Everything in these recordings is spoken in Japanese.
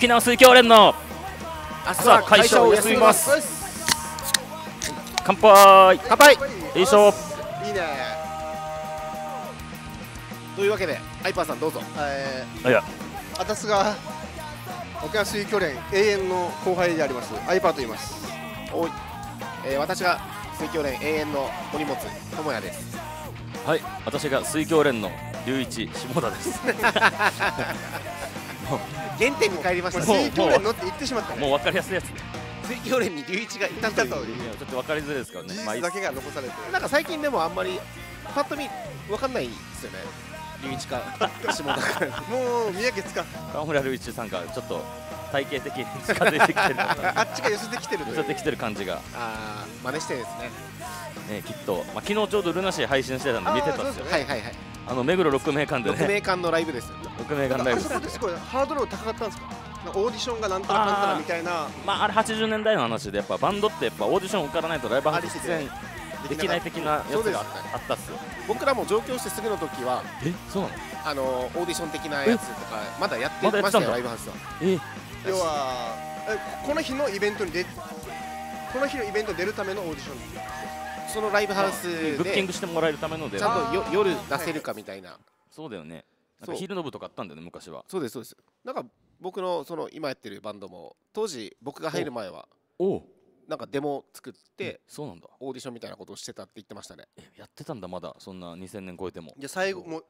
沖縄水教連の明日は会社を休みます。乾杯。乾杯。よいしょ。いいね。というわけでアイパーさんどうぞ。えあいや。ー、私が沖縄水教連永遠の後輩でありますアイパーと言います。おい、えー、私が水教連永遠のお荷物智也です。はい。私が水教連の龍一下田です 原点に帰りました。水教連のって言ってしまった。ねもう分かりやすいやつね。水教連に龍一がいたという。ちょっと分かりづらいですからね。事実だけが残されてなんか最近でもあんまりパッと見わかんないですよね。龍一か下田か。もう宮家つか。川村龍一さんがちょっと体型的に近づいてきてる あっちが寄せてきてる寄せてきてる感じが、あー真似してですね。ね、きっと、まあ、昨日ちょうどルナシー配信してたんで見てたんですよはいはいはいあの目黒六名館で六ね名館のライブです六名館ライブあそこってすごいハードル高かったんですか？オーディションがなんたらかんたらみたいな。まああれ80年代の話でやっぱバンドってやっぱオーディション受からないとライブハウス出演できない的なやつがああったっすよ。僕らも上京してすぐの時はえそうなの？あのオーディション的なやつとかまだやってましたよライブハウスは。え？要はえこの日のイベントに出この日のイベントに出るためのオーディションそのライブハウスブッキンでグしてもらえるためので。ちゃんとよ夜出せるかみたいな。そうだよね。なんそう。か昼の部とかあったんだよね昔は。そうですそうです。なんか僕のその今やってるバンドも当時僕が入る前はおお。なんかデモ作ってそうなんだ。オーディションみたいなことをしてたって言ってましたね。えやってたんだまだ。そんな2000年超えても。じゃあ最後もう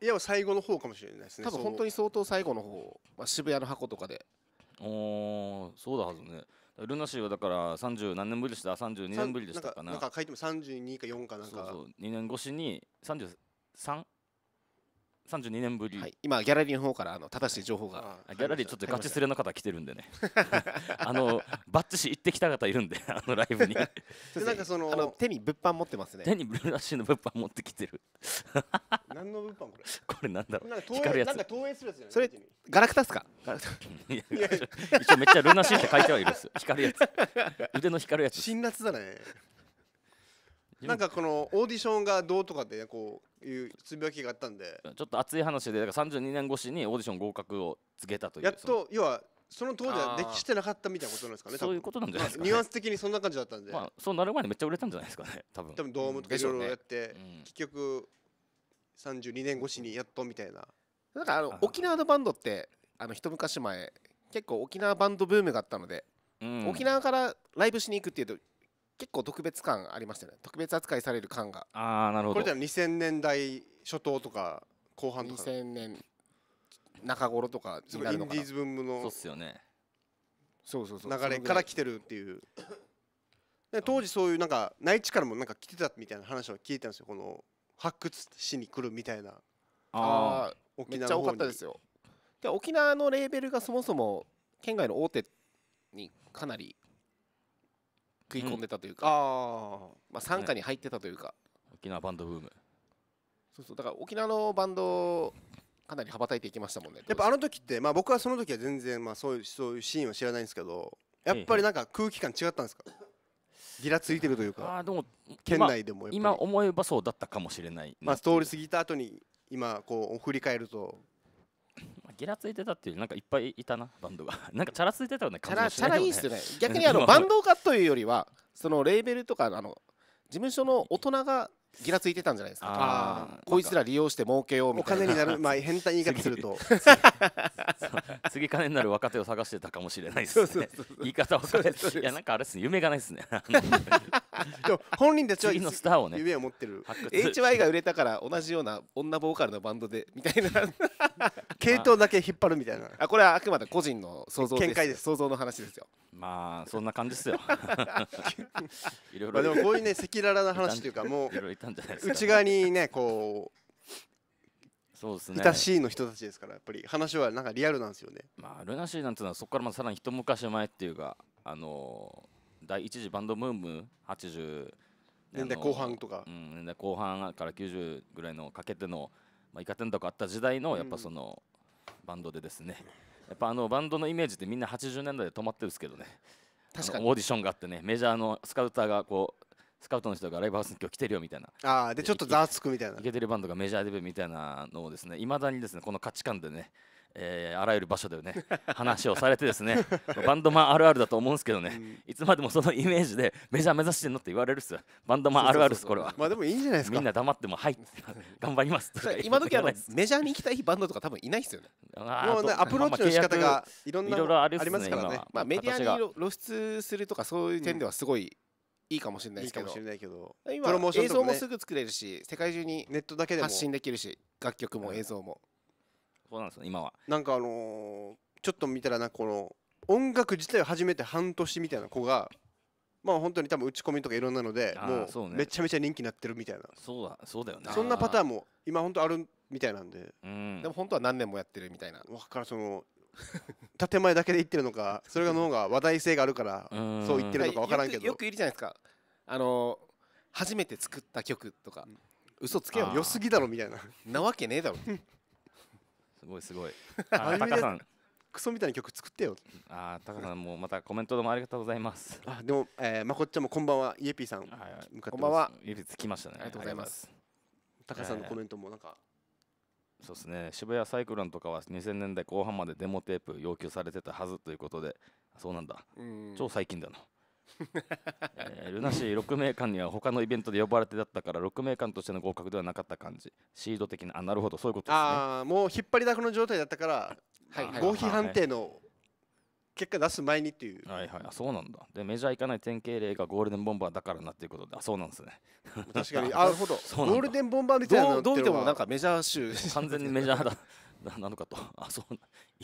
いや最後の方かもしれないですね。多分本当にに相当最後の方、まあ、渋谷の箱とかで。おおそうだはずねルナシーはだから30何年ぶりでした。32年ぶりでしたかな。なんか書いても32か4かなんか。そうそう。2年越しに 33?32 年ぶり、はい、今ギャラリーの方からあの正しい情報がギャラリーちょっとガチスレの方来てるんでね。あのバッチシ行ってきた方いるんであのライブに。でなんかそのあの手に物販持ってますね。手にルナシーの物販持ってきてる。何の物販これ？これなんだろう。なんか投光るやつ。影なんか投影するやつじゃない？それガラクタっすか？ガラクタいや一応めっちゃルナシーって書いてはいるんです。よ光るやつ。腕の光るやつ辛辣だねなんかこのオーディションがどうとかってこういうつぶやきがあったんで。ちょっと熱い話でだから32年越しにオーディション合格を告げたというやっと要はその当時はできしてなかったみたいなことなんですかねそういうことなんじゃないですか、ね。ニュアンス的にそんな感じだったんで。まあ、そうなる前にめっちゃ売れたんじゃないですかね多分。多分ドームとかいろいろやってうん。結局32年越しにやっとみたいな。なんかあのあ沖縄のバンドってあの一昔前結構沖縄バンドブームがあったので、うん。沖縄からライブしに行くっていうと結構特別感ありましたね。特別扱いされる感が。ああなるほど。これでは2000年代初頭とか後半とか2000年中頃とかすになるのかな。インディーズブームそうっのすよね。そうそうそう。流れから来てるっていう。で当時そういうなんか内地からもなんか来てたみたいな話を聞いたんですよ。この発掘しに来るみたいな。ああめっちゃ多かったですよ。で沖縄のレーベルがそもそも県外の大手にかなり食い込んでたというか、あまあ、傘下に入ってたというか、沖縄バンドブーム。そうそう。だから沖縄のバンドかなり羽ばたいていきましたもんねやっぱあの時ってまあ僕はその時は全然まあそういうそういうシーンは知らないんですけどやっぱりなんか空気感違ったんですか？ギラついてるというか。ああでも県今内でもやっぱり。今思えばそうだったかもしれないまあ通り過ぎた後に今こう振り返ると。まあギラついてたっていうなんかいっぱいいたなバンドが。なんかチャラついてたよねチャラチャラいいっすよね。ね 逆にあのバンド化というよりはそのレーベルとかあの事務所の大人がギラついてたんじゃないですか。こいつら利用して儲けようおみたいな。金になるまあ 変態言い方すると。次。金になる若手を探してたかもしれないですね。言い方分かるいやなんかあれっすね。夢がないっすね。でも本人たちは次のスターをね夢を持ってる。HY が売れたから同じような女ボーカルのバンドでみたいな。系統だけ引っ張るみたいな。あ。これはあくまで個人の想像です見解です。想像の話ですよ。まあそんな感じっすよ。いろいまあでろもこういうね赤裸々な話というかもいろいろいたんじゃないですうか。内側にねこうそうですねいたしいの人たちですからやっぱり話はなんかリアルなんですよね。まあルナシーなんていうのはそこからまたさらに一昔前っていうかあのー第一次バンドブーム80年代後半とか。うん、年代後半から90ぐらいのかけての、まあ、イカ天とかあった時代のやっぱその、バンドでですね。やっぱあのバンドのイメージってみんな80年代で止まってるんですけどね。確かに。オーディションがあってねメジャーのスカウターがこうスカウトの人がライブハウスに今日来てるよみたいな。ああでちょっとざわつくみたいな。イケてるバンドがメジャーデビューみたいなのをですねいまだにですねこの価値観でね、えーあらゆる場所でね 話をされてですねバンドマンあるあるだと思うんですけどね、うん。いつまでもそのイメージでメジャー目指してんのって言われるっすよ。バンドマンあるあるっすこれは。まあでもいいんじゃないですか。みんな黙ってもはい頑張ります今時あの メジャーに行きたいバンドとか多分いないですよね。あもうアプローチの仕方がいろんなありますからね。まあメディアに露出するとかそういう点ではすごいいいかもしれないですけど。いいかもしれないけど。今プロモーションね。像もすぐ作れるし世界中にネットだけでも。発信できるし楽曲も映像も。そうなんですよ今は。なんかあのーちょっと見たらなんかこの音楽自体を始めて半年みたいな子がまあ本当に多分打ち込みとかいろんなのでもそうめちゃめちゃ人気になってるみたいな。そうだそうだよね。そんなパターンンも今本当あるみたいなんで。うん。でも本当は何年もやってるみたいな。わからんその 建前だけで言ってるのかそれがの方が話題性があるからうん。そう言ってるのか分からんけど。よくいるじゃないですか。あの初めて作った曲とか。嘘つけよ。良すぎだろみたいな。なわけねえだろ。すごいすごい。あタカさん。クソみたいな曲作ってよ。あータカさんもうまたコメントどうもありがとうございます。あでも、えーまこっちゃんもこんばんは。イエピーさんはいはい。こんばんは。指つきましたね。ありがとうございます。タカさんのコメントもなんかそうですね。渋谷サイクロンとかは2000年代後半までデモテープ要求されてたはずということで。そうなんだ。うん。超最近だな、えールナシー6名間には他のイベントで呼ばれてだったから6名間としての合格ではなかった感じ。シード的な。あなるほど。そういうことですね。ああもう引っ張りだこの状態だったから合否判定の結果出す前にっていう。はいはい。あそうなんだ。でメジャー行かない典型例がゴールデンボンバーだからなっていうことで。あそうなんですね。確かに。あなるほど。ゴールデンボンバーみたいなのどうどう見てもなんかメジャー集 完全にメジャーだななのかと。あそうな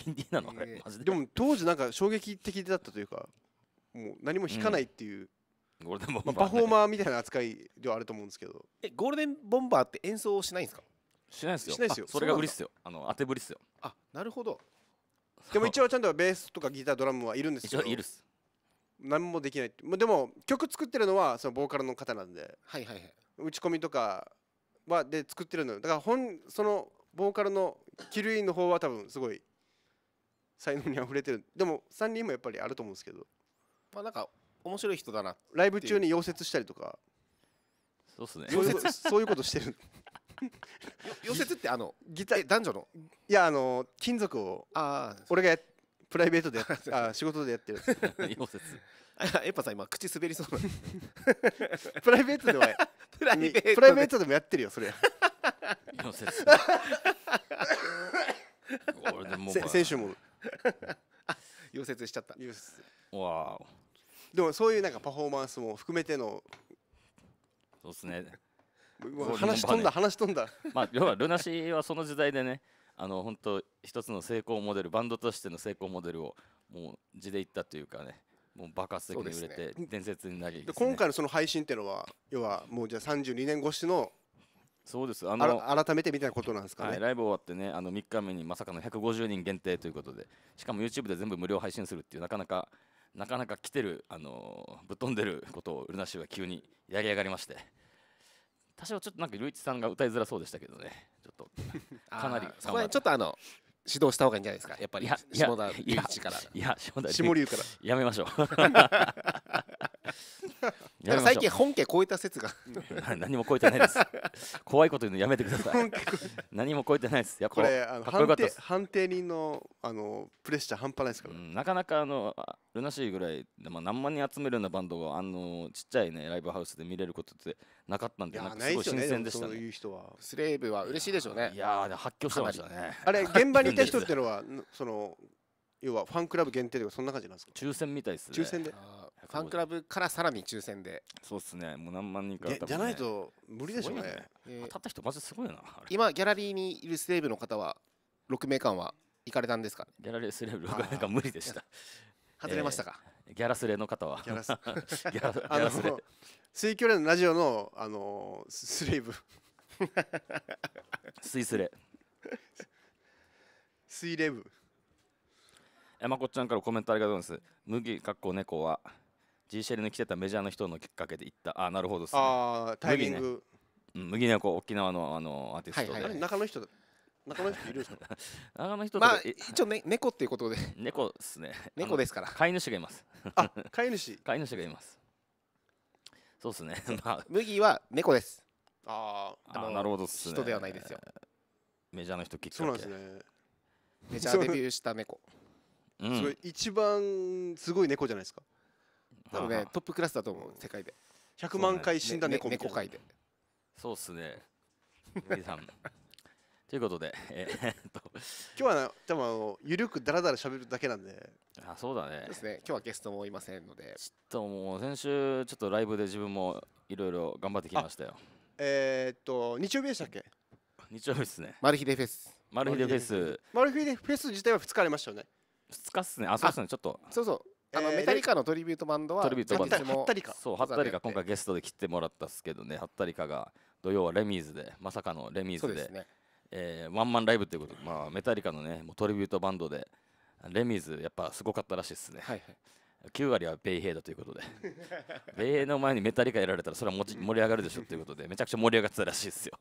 インディーなのあれえーマジで。でも当時なんか衝撃的だったというかもう何も引かないっていう、ゴールデンボンバー、まあパフォーマーみたいな扱いではあると思うんですけど。えゴールデンボンバーって演奏しないんですか？しないですよ。しないですよ。あそれが売りっすよ。あの当てぶりっすよ。あなるほど でも一応ちゃんとベースとかギタードラムはいるんです一けど。応いるっす。何もできないって。まあでも曲作ってるのはそのボーカルの方なんで。はいはいはい。打ち込みとかはで作ってるのよ。だから本そのボーカルのキルインの方は多分すごい才能にあふれてる。でも3人もやっぱりあると思うんですけど。まあなんか面白い人だなライブ中に溶接したりとか。そうっすね。そういうことしてる溶接ってあのギター。男女の？やあの金属をあー。俺がやプライベートでやっ あ仕事でやってる溶接 あエッパさん今口滑りそうな プライベートではプライベートで。プライベートでもやってるよそれ溶接ゴールデンボンバせー先週も。溶接しちゃった。溶接わー。でもそういうなんかパフォーマンスも含めてのそうっすね話飛んだ話飛んだ。まあ 要はルナシーはその時代でねあの本当一つの成功モデルバンドとしての成功モデルをもう地でいったというかねもう爆発的に売れて伝説になりでですね。今回のその配信っていうのは要はもうじゃあ32年越しのそうです。ああのら改めてみたいなことなんですかね、はい、ライブ終わってねあの3日目にまさかの150人限定ということでしかも YouTube で全部無料配信するっていうなかなかなかなか来てる、あのーぶっ飛んでることをルナシーは急にやり上がりまして多少ちょっとなんか龍一さんが歌いづらそうでしたけどね。ちょっと。かなりそこはちょっとあの指導した方がいいんじゃないですかやっぱり下田隆一からいや下田龍下流からやめましょう なんか最近本家超えた説が。近何も超えてないです。怖いこと言うのやめてください。何も超えてないです。やっぱこれあの判定人のあのプレッシャー半端ないですから、うんなかなかあのあルナシーぐらいで、まあ、何万人集めるようなバンドがあのちっちゃいねライブハウスで見れることってなかったんでなんかすごい新鮮でしたね。そういう人は。スレーブは嬉しいでしょうね。いやー発狂してましたね。あれ現場にいた人っていうのはんその要はファンクラブ限定とかそんな感じなんですか？抽選みたいですね。抽選でファンクラブからさらに抽選で。そうっすね。もう何万人かげじゃないとと無理でしょうね。ね。で当たった人マジすごいよな今ギャラリーにいるスレーブの方は6名間は行かれたんですか？ギャラレースレーブなかなか無理でした。外れましたか、ギャラスレの方は。ギャラス。ギャラギ あのャラスレ。水距離のラジオのあのススレイブ。スイスレ。水レブ。えまこっちゃんからコメントありがとうございます。麦かっこ猫は G シェルに来てたメジャーの人のきっかけで行った。あなるほどっすね。ああタイミング、うん麦猫沖縄のあのアーティストで、はいはい。中の人だ。中の人いるんですか長野人とまあ一応ね猫っていうことで。猫っすね。猫ですから。飼い主がいます。あ飼い主。飼い主がいます。そうっすね。まあ。麦は猫です。ああなるほどっすね。人ではないですよ。メジャーの人きっかけそうなんですね。メジャーデビューした猫。うん。それ一番すごい猫じゃないですか多分ねトップクラスだと思う世界で。100万回死んだね猫みたいな。猫界で。そうっすね。皆さん。ということでえ ーっと。今日はね多分あのゆるくダラダラ喋るだけなんで。あそうだね。ですね。今日はゲストもいませんので。ちょっともう先週ちょっとライブで自分もいろいろ頑張ってきましたよ。えー、っと日曜日でしたっけ？日曜日ですね。マルヒデフェス。マルヒデフェス。マルフィでフェス自体は2日ありましたよね。2日っすね。あそうっすね。ちょっと。そうそうあの、えーメタリカのトリビュートバンドはトリビュートバンド。前日もはったりかそうハッタリカ今回ゲストで来てもらったっすけどねハッタリカが土曜はレミーズでまさかのレミーズでね。えーワンマンライブっていうことで、まあ、メタリカのねもうトリビュートバンドでレミーズやっぱすごかったらしいですね。はいはい。9割はベイヘイだということで。ベイヘイの前にメタリカやられたらそれはもち盛り上がるでしょということでめちゃくちゃ盛り上がってたらしいですよ。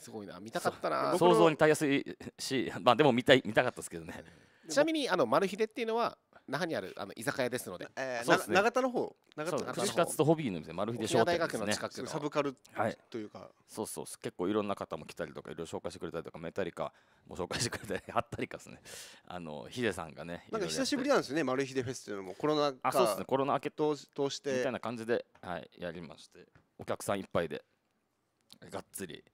すごいな。見たかったな。想像にたやすいしまあでも見たい見たかったですけどね。ちなみにあのマルヒデっていうのは那覇にあるあの居酒屋ですので。えーそすね。な長田の方？長そう田の串カツとホビーの店マルヒデ商店ですね。学の近くの。サブカルはい。というか、そうそうそう。結構いろんな方も来たりとかいろいろ紹介してくれたりとかメタリカも紹介してくれたりハッタリカですね。あのヒデさんがねなんか久しぶりだなんですよねマルヒデフェスっていうのも。コロナ禍あそうですね。コロナ明け通し通しみてたいな感じで、はい、やりまして。お客さんいっぱいでがっつり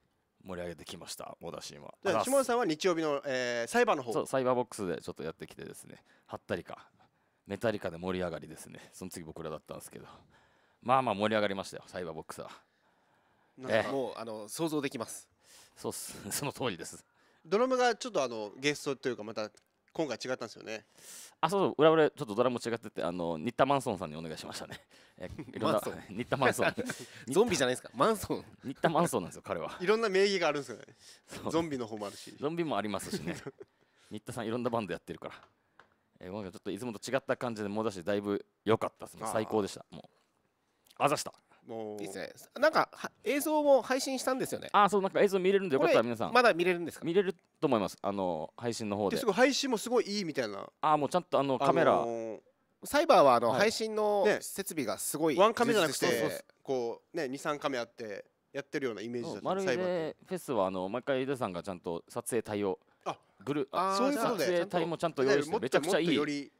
盛り上げてきましたモダシンは。じゃああ下田さんは日曜日の、えー、サイバーの方。そうサイバーボックスでちょっとやってきてですねハッタリカメタリカで盛り上がりですね。その次僕らだったんですけど。まあまあ盛り上がりましたよ。サイバーボックスは。なんかえもうあの想像できます。そうっす。その通りです。ドラムがちょっとあのゲストというかまた今回違ったんですよね。あそう裏裏ちょっとドラム違っててあのニッタマンソンさんにお願いしましたね。え いろんなマンソンニッタマンソンゾンビじゃないですか。マンソンニッタマンソンなんですよ彼は。いろんな名義があるんですよね。ゾンビの方もあるし。ゾンビもありますしね。新田さんいろんなバンドやってるから。えー、ちょっといつもと違った感じでもうだしだいぶ良かったです。最高でした。もう。あざした。もういいですねなんかは映像も配信したんですよねあーそうなんか映像見れるんでよかったら皆さんまだ見れるんですか？見れると思います。あの配信の方でです。ごい配信もすごいいいみたいなあーもうちゃんとあのカメラ、あのーサイバーはあのはい配信のね設備がすごいワンカメじゃなくててこうね23カメあってやってるようなイメージだったマルイサイバーってでフェスはあの毎回井出さんがちゃんと撮影対応あグルあーそういうことで。撮影隊もちゃんと用意してめちゃくちゃいい。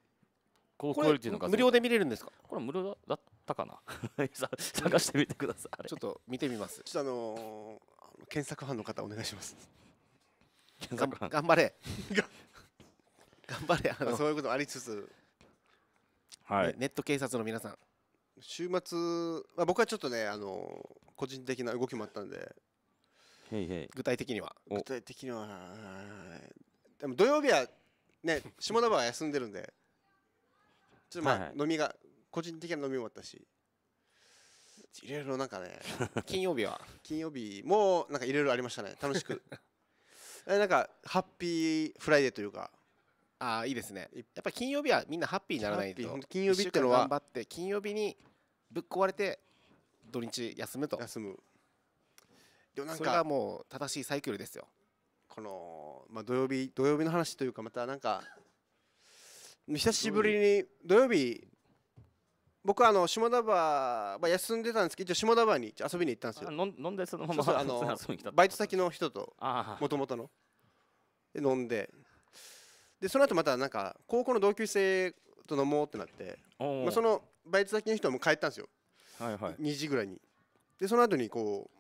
高クこれオリティの画像。無料で見れるんですか？これ無料だったかな？さ探してみてください。ちょっと見てみます。ちょっとあのー検索班の方お願いします。がん頑張れ。頑張れ。あのまあそういうこともありつつ。はい。ねネット警察の皆さん。週末、まあ、僕はちょっとねあのー個人的な動きもあったんでへいへい。具体的には。お。具体的にはでも土曜日はね 下田は休んでるんでちょっとまあ、飲みが個人的な飲みもあったし。いろいろなんかね 金曜日は。金曜日もなんかいろいろありましたね。楽しく。えなんかハッピーフライデーというか。ああいいですね。やっぱり金曜日はみんなハッピーにならないと金曜日ってのは。頑張って金曜日にぶっ壊れて土日休むと。休むでもなんそれがかもう正しいサイクルですよ。この、まあ、土曜日土曜日の話というかまたなんか久しぶりに土曜日僕はあの下田バー、まあ、休んでたんですけど一応下田バーに遊びに行ったんですよ。あ飲んでそのままあのバイト先の人ともともとの。で飲んで。でその後またなんか高校の同級生と飲もうってなって、まあ、そのバイト先の人はもう帰ったんですよ。はいはい。2時ぐらいに。でその後にこう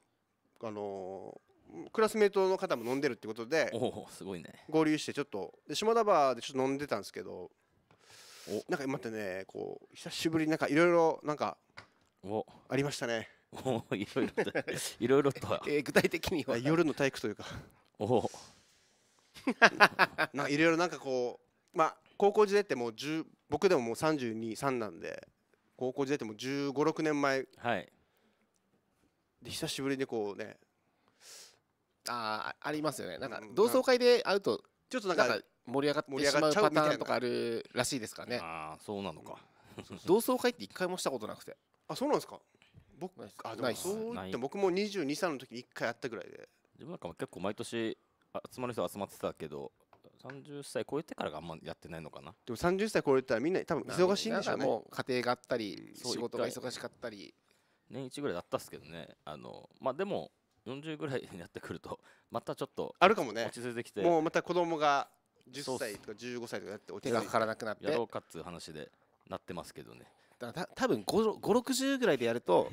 あのークラスメートの方も飲んでるってことでおおすごいね。合流してちょっとで下田バーでちょっと飲んでたんですけどお。なんかまたねこう久しぶりになんかいろいろなんかお。ありましたね。おいろいろと いろいろとえー具体的には。夜の体育というか。おおなんかいろいろなんかこうまあ高校時代ってもう10僕でももう323なんで高校時代ってもう1 5 6年前はいで久しぶりにこうねあーありますよね。なんかうん同窓会で会うとちょっとなんんか盛り上がって盛り上がっしまうちゃうみたいなパターンとかあるらしいですからねああそうなのか。同窓会って一回もしたことなくて。あそうなんですか。僕あでもそう言って僕も22歳の時に1回やったぐらいで。自分なんかも結構毎年あ集まる人は集まってたけど30歳超えてからがあんまやってないのかな。でも30歳超えたらみんな多分忙しいんでしょうね。家庭があったり仕事が忙しかったり年一ぐらいだったっすけどね。あのまあでも40ぐらいになってくると またちょっとあるかもね。落ち着いてきてもうまた子供が10歳とか15歳とかやって落手がかからなくなって。やろうかっつう話でなってますけどね。だた多分560ぐらいでやると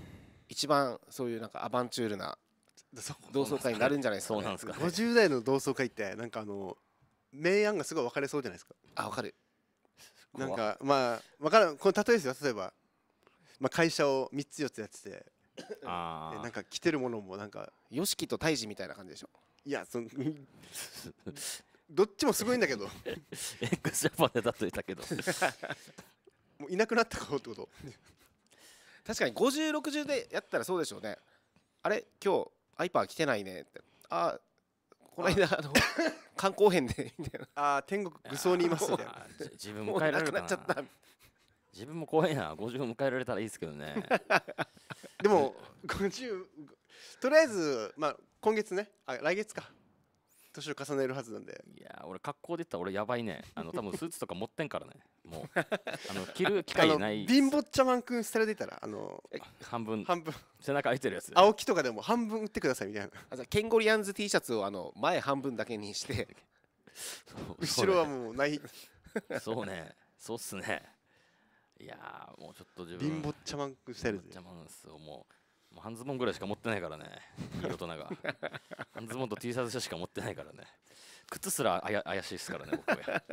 一番そういうなんかアバンチュールな 同窓会になるんじゃないですか、ね、そうなんですかね。50代の同窓会ってなんかあの明暗がすごい分かれそうじゃないですか。あわかる。なんかまあ分からん。この例えですよ。例えば、まあ、会社を3つ4つやっててあでなんか着てるものもなんか YOSHIKI とタイジみたいな感じでしょ？いやその どっちもすごいんだけど。も x ジャパンで例えたけど。ういなくなった顔ってこと。確かに5060でやったらそうでしょうね。あれ？今日アイパー来てないね。ってあこの間あ。の観光編でみたいな。ああ天国愚装にいますみたいな自分もうなくな迎えられるかなっちゃった自分も怖いな。50迎えられたらいいですけどね。でも50とりあえずまあ今月ね。あ来月か。年を重ねるはずなんで。いや俺格好で言ったら俺やばいね。あの多分スーツとか持ってんからね。もう。あの着る機会ない貧乏茶碗くんスタイルで言ったらあの半分。半分。背中空いてるやつ。青木とかでも半分売ってくださいみたいな。あじゃあケンゴリアンズ T シャツをあの前半分だけにして。そう。後ろはもうない。そうね。そうっすねいやーもうちょっと自分貧乏茶碗くんスタイルで邪魔なんですよ。もうもう半ズボンぐらいしか持ってないからね。いい大人が。半ズボンと T シャツしか持ってないからね。靴すらあや怪しいですからね僕は。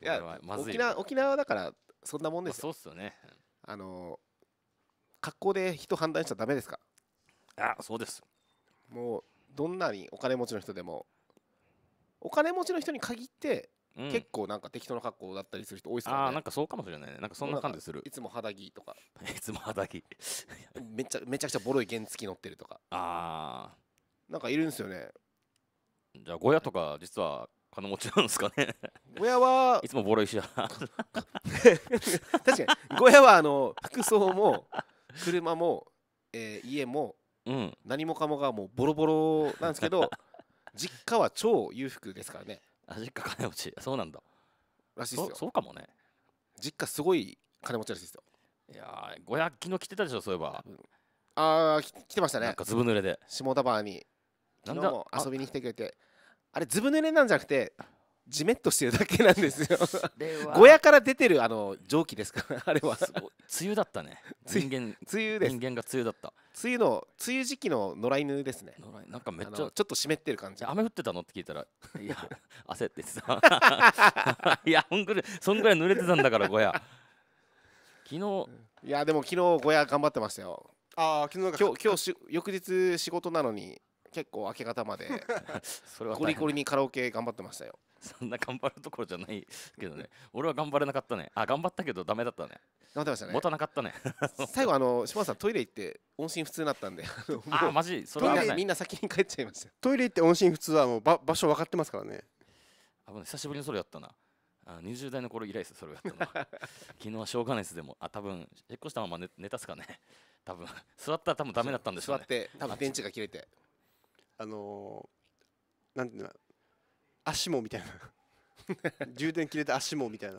いやまずい。沖縄沖縄だからそんなもんまあですよ。そうっすよね。あの格好で人判断しちゃダメですか？あそうです。もうどんなにお金持ちの人でもお金持ちの人に限って、うん。結構なんか適当な格好だったりする人多いですからね。ああなんかそうかもしれないね。なんかそんな感じする。いつも肌着とか。いつも肌着。めっちゃめちゃくちゃボロい原付乗ってるとか。あなんかいるんですよね。あじゃあ小屋とか実は金持ちなんですかね。親は いつもボロいし。だ 確かに。ゴヤはあの服装も車も、えー家もうん。何もかもがもうボロボロなんですけど実家は超裕福ですからねあ実家金持ち。そうなんだ。そらしいですよ。そうかもね。実家すごい金持ちらしいですよ。いやー小屋昨日着てたでしょそういえば。ああ来てましたね。なんかずぶ濡れで。下田バーに。なんだ昨日も遊びに来てくれて。あれずぶ濡れなんじゃなくてじめっとしてるだけなんですよ。小屋から出てるあの蒸気ですか？ら あれは。すごい。梅雨だったね。梅人間梅雨です。人間が梅雨だった。梅雨の梅雨時期の野良犬ですね。野良なんかめっあちゃのちょっと湿ってる感じ。雨降ってたの？って聞いたら いや焦っててさ。いやほんぐらいそんぐらい濡れてたんだから小屋昨日いやでも昨日小屋頑張ってましたよ。ああ昨日なんか今日今日し翌日仕事なのに結構明け方までゴリゴリにカラオケ頑張ってましたよ そんな頑張るところじゃないけどね。俺は頑張れなかったね。あ頑張ったけどダメだったね。頑張ってましたね。持たなかったね。最後あの島田さんトイレ行って音信不通になったんで。あマジ？それトは危ない。イレみんな先に帰っちゃいましたトイレ行って音信不通はもうば場所分かってますからね。危ない。久しぶりにそれやったな。あ20代の頃以来ですそれをやったのは。昨日はしょうがないですでも。あ多分引っ越したまま寝寝たっすかね。多分。座ったら多分ダメだったんでしょうね。座って多分電池が切れて。あのー、なんていうの足もみたいな。充電切れた足もみたいな。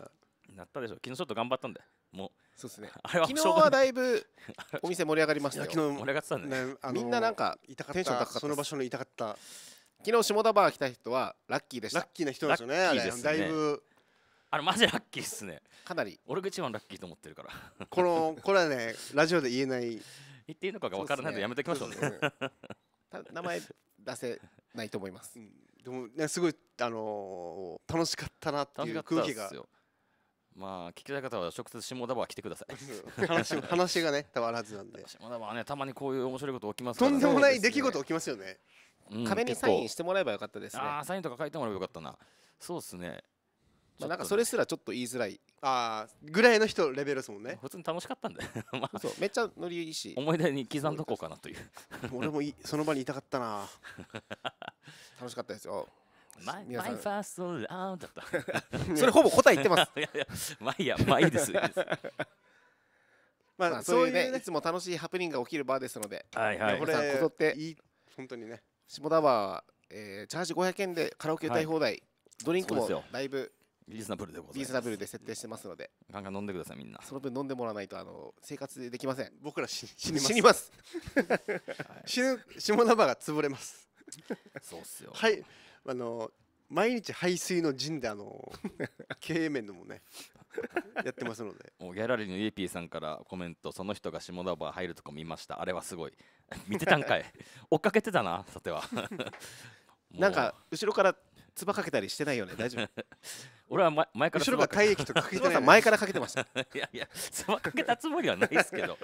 なったでしょ。昨日ちょっと頑張ったんでもう。そうですね。あれは昨日はだいぶ お店盛り上がりましたよ。昨日盛り上がってたんでねねあのーみんななんか痛かっテンション高かったたその場所の痛かった。昨日下田バー来た人はラッキーでした。ラッキーな人ですよねあれ。ラッキーですね。だいぶ。あれマジラッキーっすね。かなり。俺が一番ラッキーと思ってるから。このこれはねラジオで言えない。言っていいのかが分からないのでやめときましょうね。ね。た名前出せないと思います。うんでもねすごいあのー楽しかったなって楽しかったいう空気が。ですよまあ聞きたい方は直接下田バー来てください話話がね多分あるはずなんで。下田バーねたまにこういう面白いこと起きますからね。とんでもない出来事起きますよね。うん壁に結構サインしてもらえばよかったですね。ああサインとか書いてもらえばよかったな。そうっすね。まあなんかそれすらちょっと言いづらい。ああぐらいの人レベルですもんね。普通に楽しかったんで。まあそうめっちゃノリいいし。思い出に刻んどこうかなという。俺もいその場にいたかったな楽しかったですよ。マイファーストラウンドだった。それほぼ答え言ってます。いやいやまあいいやまあいいですいいです。まあまあそういうねいつも楽しいハプニングが起きるバーですのではいはい。こ皆さんこぞって。いい本当にね。下田バーは、えーチャージ500円でカラオケ歌い放題、ドリンクもだいぶリーズナブルでございます。リーズナブルで設定してますので。ガンガン飲んでくださいみんな。その分飲んでもらわないとあの生活できません。僕ら死死にます。死にます。死ぬ下田場が潰れます そうっすよ。はい。あの毎日排水の陣であの 経営面でもねやってますので。もうギャラリーのイエピーさんからコメントその人が下田バー入るとこ見ました。あれはすごい。見てたんかい。追っかけてたなさては。なんか後ろから唾かけたりしてないよね。大丈夫？俺は前前から後ろが体液とかけて前からかけてました。いやいや唾かけたつもりはないですけど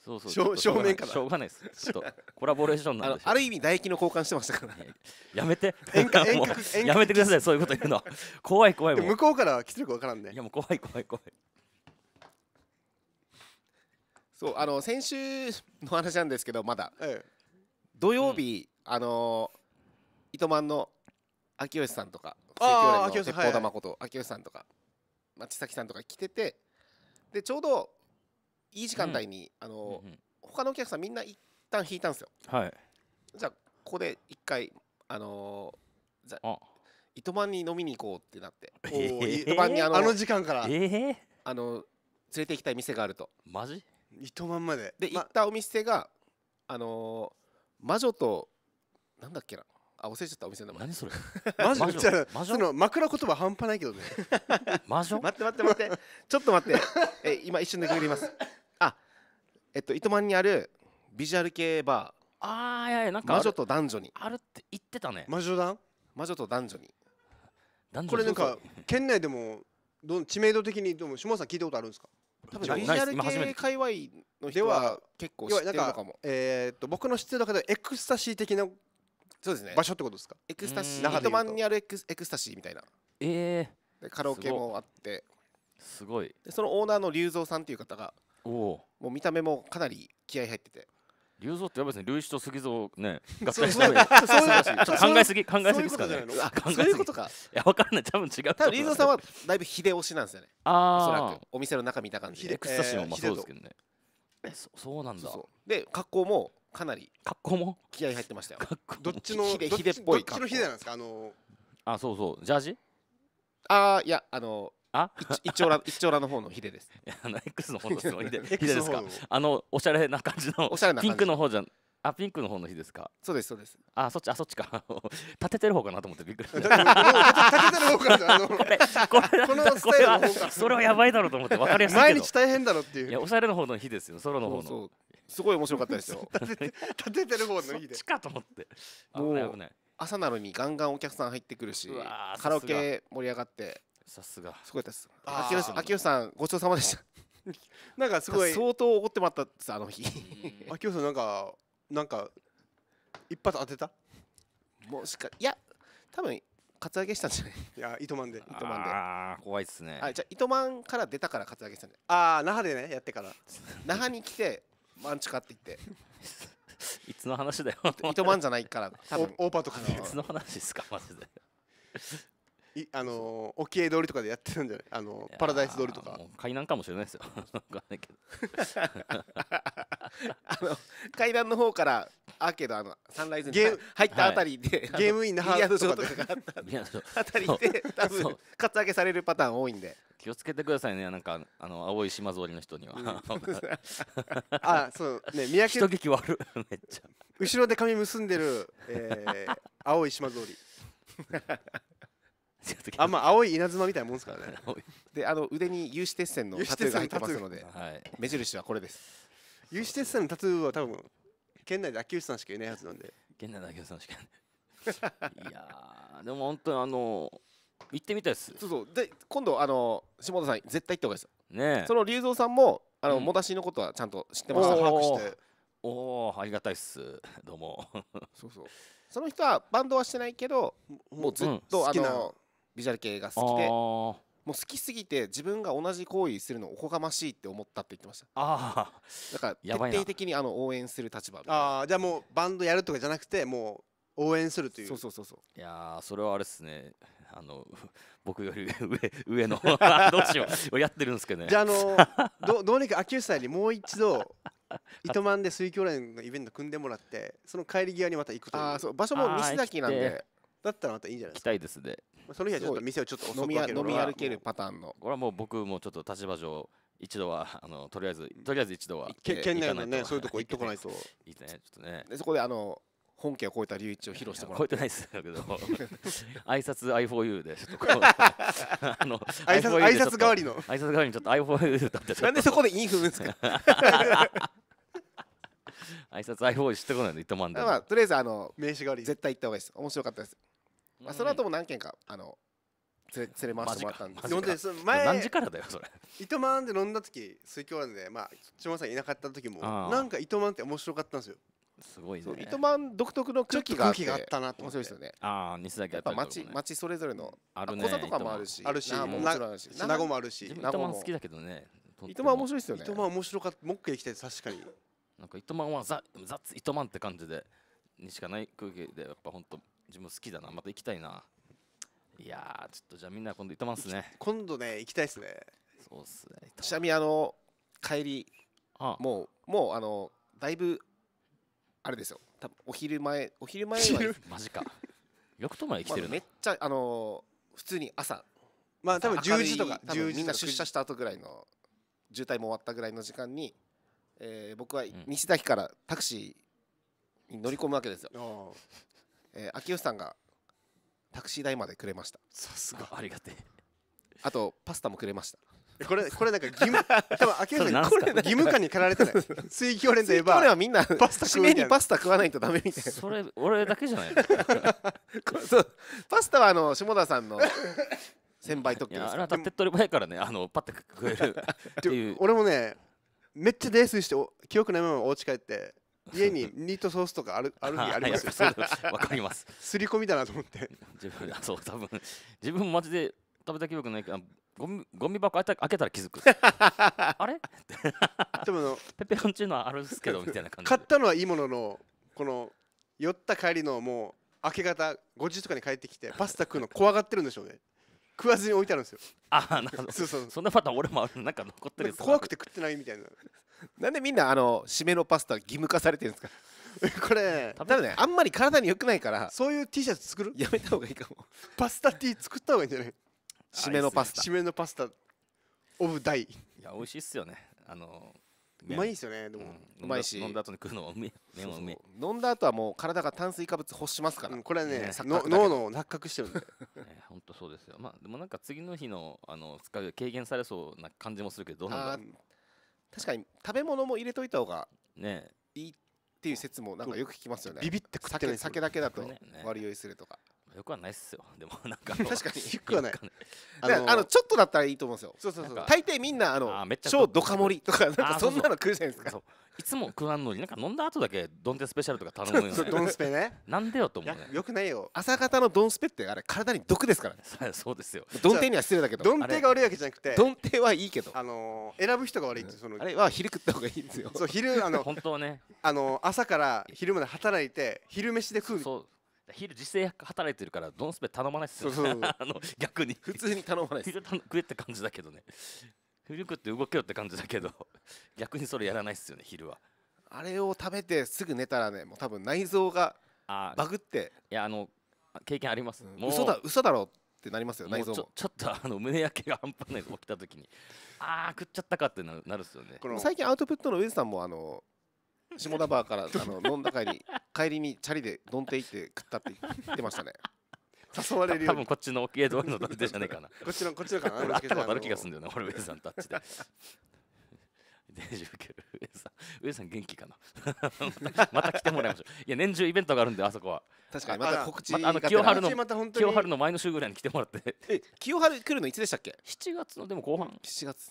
そうそう。正面から。しょうがないです。ちょっとコラボレーションなんで。ある意味唾液の交換してましたから。やめて。遠隔 もう遠隔遠隔。やめてくださいそういうこと言うのは。怖い怖い向こうからは来てるか分からんね。いやもう怖い怖い怖い。そうあの先週の話なんですけどまだ。え土曜日、あのー糸満の秋吉さんとか秋吉さんと秋吉さんとか町崎さんとか来ててでちょうどいい時間帯に、あのーうんうん。他のお客さんみんな一旦引いたんですよはいじゃあここで一回あのーじゃあ糸満に飲みに行こうってなってえおー糸満にあのあの時間からええあの連れて行きたい店があるとマジ糸満までまで行ったお店があのー魔女となんだっけなあ忘れちゃったお店の名前何それマジ魔女じゃあ魔女その枕言葉半端ないけどね魔女待って待って待ってちょっと待ってえ今一瞬でググりますあえっと糸満にあるビジュアル系バああいやいやなんー魔女かある。と男女に。あるって言ってたね。魔女団？魔女と男女に。男女これなんか県内でもどう知名度的にどうも下田さん聞いたことあるんですか？多分ビジュアル今初めて系界隈の人ではは結構知ってるのかも。えーっと僕の知ってる中でエクスタシー的なそうですね。場所ってことですか？エクスタシうん。ー糸満にあるエクスエクスタシーみたいな。ええでカラオケもあって。すごい。でそのオーナーの龍造さんっていう方がもう見た目もかなり気合入ってて。龍造ってやばいですね龍一と杉蔵ね 合体した考えすぎ考えすぎですかね。そういうことじゃないの？あ考えすぎ。そういうことか。いやわかんない。多分違う多分龍造さんはだいぶ秀押しなんですよね。おそらあく。お店の中見た感じで。あエクスタシーもまあえーそうですけどね。えそそうなんだ。で格好もかなり格好も？気合入ってましたよ。格好どっちのヒデどっぽいどっちのヒデなんですか？あのあそうそう。ジャージ？いああいやあのあ？一一丁羅一丁羅の方のヒデです。やあの X の方のヒデ ヒデですか？あのおしゃれな感じのおしゃれなピンクの方じゃん。あピンクの方の日ですか？そうですそうです。あそっちあそっちか。立ててる方かなと思ってびっくりしだってもう立ててる方からあのた これこれこのスタイルの方か。それはやばいだろうと思って分かりやすいけ毎ど日大変だろっていう。いやおしゃれの方の日ですよソロの方の。そうそう。すごい面白かったですよ。立ててる方のそっヒデちかと思って。危もうない朝なのにガンガンお客さん入ってくるしカラオケ盛り上がってさすが。すごいです。あー。秋吉秋吉さんごちそうさまでした。なんかすごい。相当怒ってもらったっすあの日。秋吉さんなんかなんか一発当てた？もしかいや多分カツアゲしたんじゃない？いや糸満で。糸満で。あー怖いっすね。あじゃあ糸満から出たからカツアゲしたんじゃああ那覇でねやってから。那覇に来てマンチカって言って。いつの話だよ。糸満じゃないから多分。オーパーとかいつの話ですかマジでいあのー沖江通りとかでやってるんじゃない？あのーパラダイス通りとか。いやーもう海南かもしれないですよ。わかんないけどあの階段の方からアーケードあのサンライズにゲーム入ったあたりで、あのゲームイン那覇ビリヤード場とかで。とかがあったりで 多分カツアゲされるパターン多いんで。気をつけてくださいね。なんかあの青い島ぞりの人には。あそうね三人宅聞き悪い。めっちゃ。後ろで髪結んでる、えー、青い島通り あんま青い稲妻みたいなもんですからね。であの腕に有刺鉄線のタトゥーが入ってますのではい。目印はこれです。有刺鉄線のタトゥーは多分県内で秋吉さんしかいないはずなんで。現代だけどさんしかい。やーでも本当にあの行ってみたいです。そうそう。で今度あの下田さん絶対行った方がいいですよ。ねえ。その龍造さんもあの、うん。もだしのことはちゃんと知ってました把握して。おおありがたいっす。どうも。そうそう。その人はバンドはしてないけどもうずっと、あ好きな。のビジュアル系があ好きでー。もう好きすぎて自分が同じ行為するのおこがましいって思ったって言ってました。あだから徹底的にあの応援する立場ああじゃあもうバンドやるとかじゃなくてもう応援するという。そうそうそうそう。ーいやーそれはあれっすね。あの 僕より上 上の どうしようやってるんですけどね。じゃああのどどうにか秋吉さんにもう一度糸満で水教連のイベント組んでもらってその帰り際にまた行くという。あーそう場所も西崎なんで。だったらまたいいんじゃないです来たいですね。かその日はちょっと店をちょっと遅飲みやく開ける飲み歩けるもパターンの。これはもう僕もちょっと立場上一度はあのとりあえずとりあえず一度は県内のね。そういうとこ行っとかないと。いいね。ちょっとね。でそこであの本家を超えた龍一を披露してもらって。超えてないですけど 挨拶 i4u でちょっとこうあの挨拶 i4u 挨拶代わりの。挨拶代わりにちょっと i4u で歌ってなんでそこでインフルですか？と 挨拶 i4u 知ってこないの糸満で。まあとりあえずあの名刺代わり。絶対行った方がいいです。面白かったです、まあ、その後も何件かあの連れ連れ回してもらったんですマジか。本当にその何前時からだよそれ。糸満で飲んだ時水郷なんでまあ下さんいなかった時もなんか糸満って面白かったんですよ。すごいね。そう糸満独特の空気があって気があったなと思って。面白いですよね。ああ西崎やっぱ町町それぞれのあるね小座とかもあるしあるし那覇ももちろんあるし名護もあるし。糸満好きだけどね糸満面白いですよね。糸満面白かった。もう一回行きたいです確かに。なんか糸満はザザ糸満って感じでにしかない空気でやっぱ本当自分好きだなまた行きたいな。いやーちょっとじゃあみんな今度糸満っすね。今度ね行きたいですね。そうっすねちなみにあの帰りあもうもうあのだいぶあれですよ。多分お昼前お昼前は昼？マジか。よくとまで来てるのまあめっちゃあの普通に朝。まあ多分明るい10時とか10多分みんな出社した後ぐらいの渋滞も終わったぐらいの時間に、えー僕はん。西崎からタクシーに乗り込むわけですよ、ああえー、秋吉さんがタクシー代までくれました。さすが。あありがてえ。あとパスタもくれました。えこれこれなんか義務 多分秋吉さんこそれ義務感に駆られてない。水郷連といえこればはみんなパスタ食締めにパスタ食わないとダメみたいな。それ俺だけじゃないの？これそう。パスタはあの下田さんの先輩特いや許ですあれは手っ取り早いからねあのパッて食えるっていう。俺もねめっちゃ泥酔してお記憶ないままお家帰って家にミートソースとかある ある日ありますよ。わかります。すり込みだなと思って。自分あそう多分自分マジで食べた記憶ないけどゴミゴミ箱開けたら気づく。あれ？でもペペロンチーノあるんですけどみたいな感じで。買ったのはいいもののこの酔った帰りのもう明け方5時とかに帰ってきてパスタ食うの怖がってるんでしょうね食わずに置いてあるんですよ。あなるほど。そうそうそんなパターン俺もあるなんか残ってるやつ怖くて食ってないみたいな。なんでみんなあの締めのパスタ義務化されてるんですか？これただねあんまり体に良くないから。そういう T シャツ作る？やめた方がいいかも。パスタ T 作った方がいいんじゃない？締めのパスタ。締めのパスタ。オブ大いや美味しいっすよね。あのうまいですよねでも、うまいし。飲んだ後に食うのはうめえ麺はうめえ。飲んだ後はもう体が炭水化物欲しますから、うんこれはね脳の錯覚してるんで。え本当そうですよ。まあでもなんか次の日のあの使う軽減されそうな感じもするけどどうなんだ確かに食べ物も入れといた方がうね。いいっていう説もなんかよく聞きますよね。ビビって食って酒酒だけだと割り酔いするとかよくはないっすよ。でもなんか 確かによくはない。あのちょっとだったらいいと思うんですよ。そうそうそう。大抵みんなあの超ドカ盛りとかなんかそんなの食うじゃないですか。いつも食わんのになんか飲んだ後だけドンテスペシャルとか頼むよそうドンねスペね。なんでよと思いうやねよくないよ。朝方のドンスペってあれ体に毒ですからね。そうですよ。ドンテには失礼だけどドンテが悪いわけじゃなくてドンテはいいけど。あのー選ぶ人が悪いってそのあれは昼食った方がいいんですよ。そう昼あの本当はね。あの朝から昼まで働いて昼飯で食う昼時制働いてるからドンスペ頼まないっすよそうそう。あの逆に。普通に頼まないです。昼頼食えって感じだけどね。昼食って動けよって感じだけど。逆にそれやらないっすよね昼は。あれを食べてすぐ寝たらねもう多分内臓があバグって。いやあの経験あります、もう。嘘だ嘘だろってなりますよ内臓も。ちょっとあの胸焼けが半端ない起きた時にああ食っちゃったかってなるなるっすよね。最近アウトプットの上地さんもあの下田バーからあの飲んだ帰り帰りにチャリでドンテ行って食ったって言ってましたね。誘われるように。多分こっちの沖江通りのどれでじゃねえかなこっちのこっちのかな？俺会ったことある気がするるんだよな俺上さんとあっちで。上さん上さん元気かな？また来てもらいましょう。いや年中イベントがあるんであそこは。確かにまた告知まあの清春のまた本当に。清春の前の週ぐらいに来てもらって。え清春来るのいつでしたっけ？7月のでも後半。7月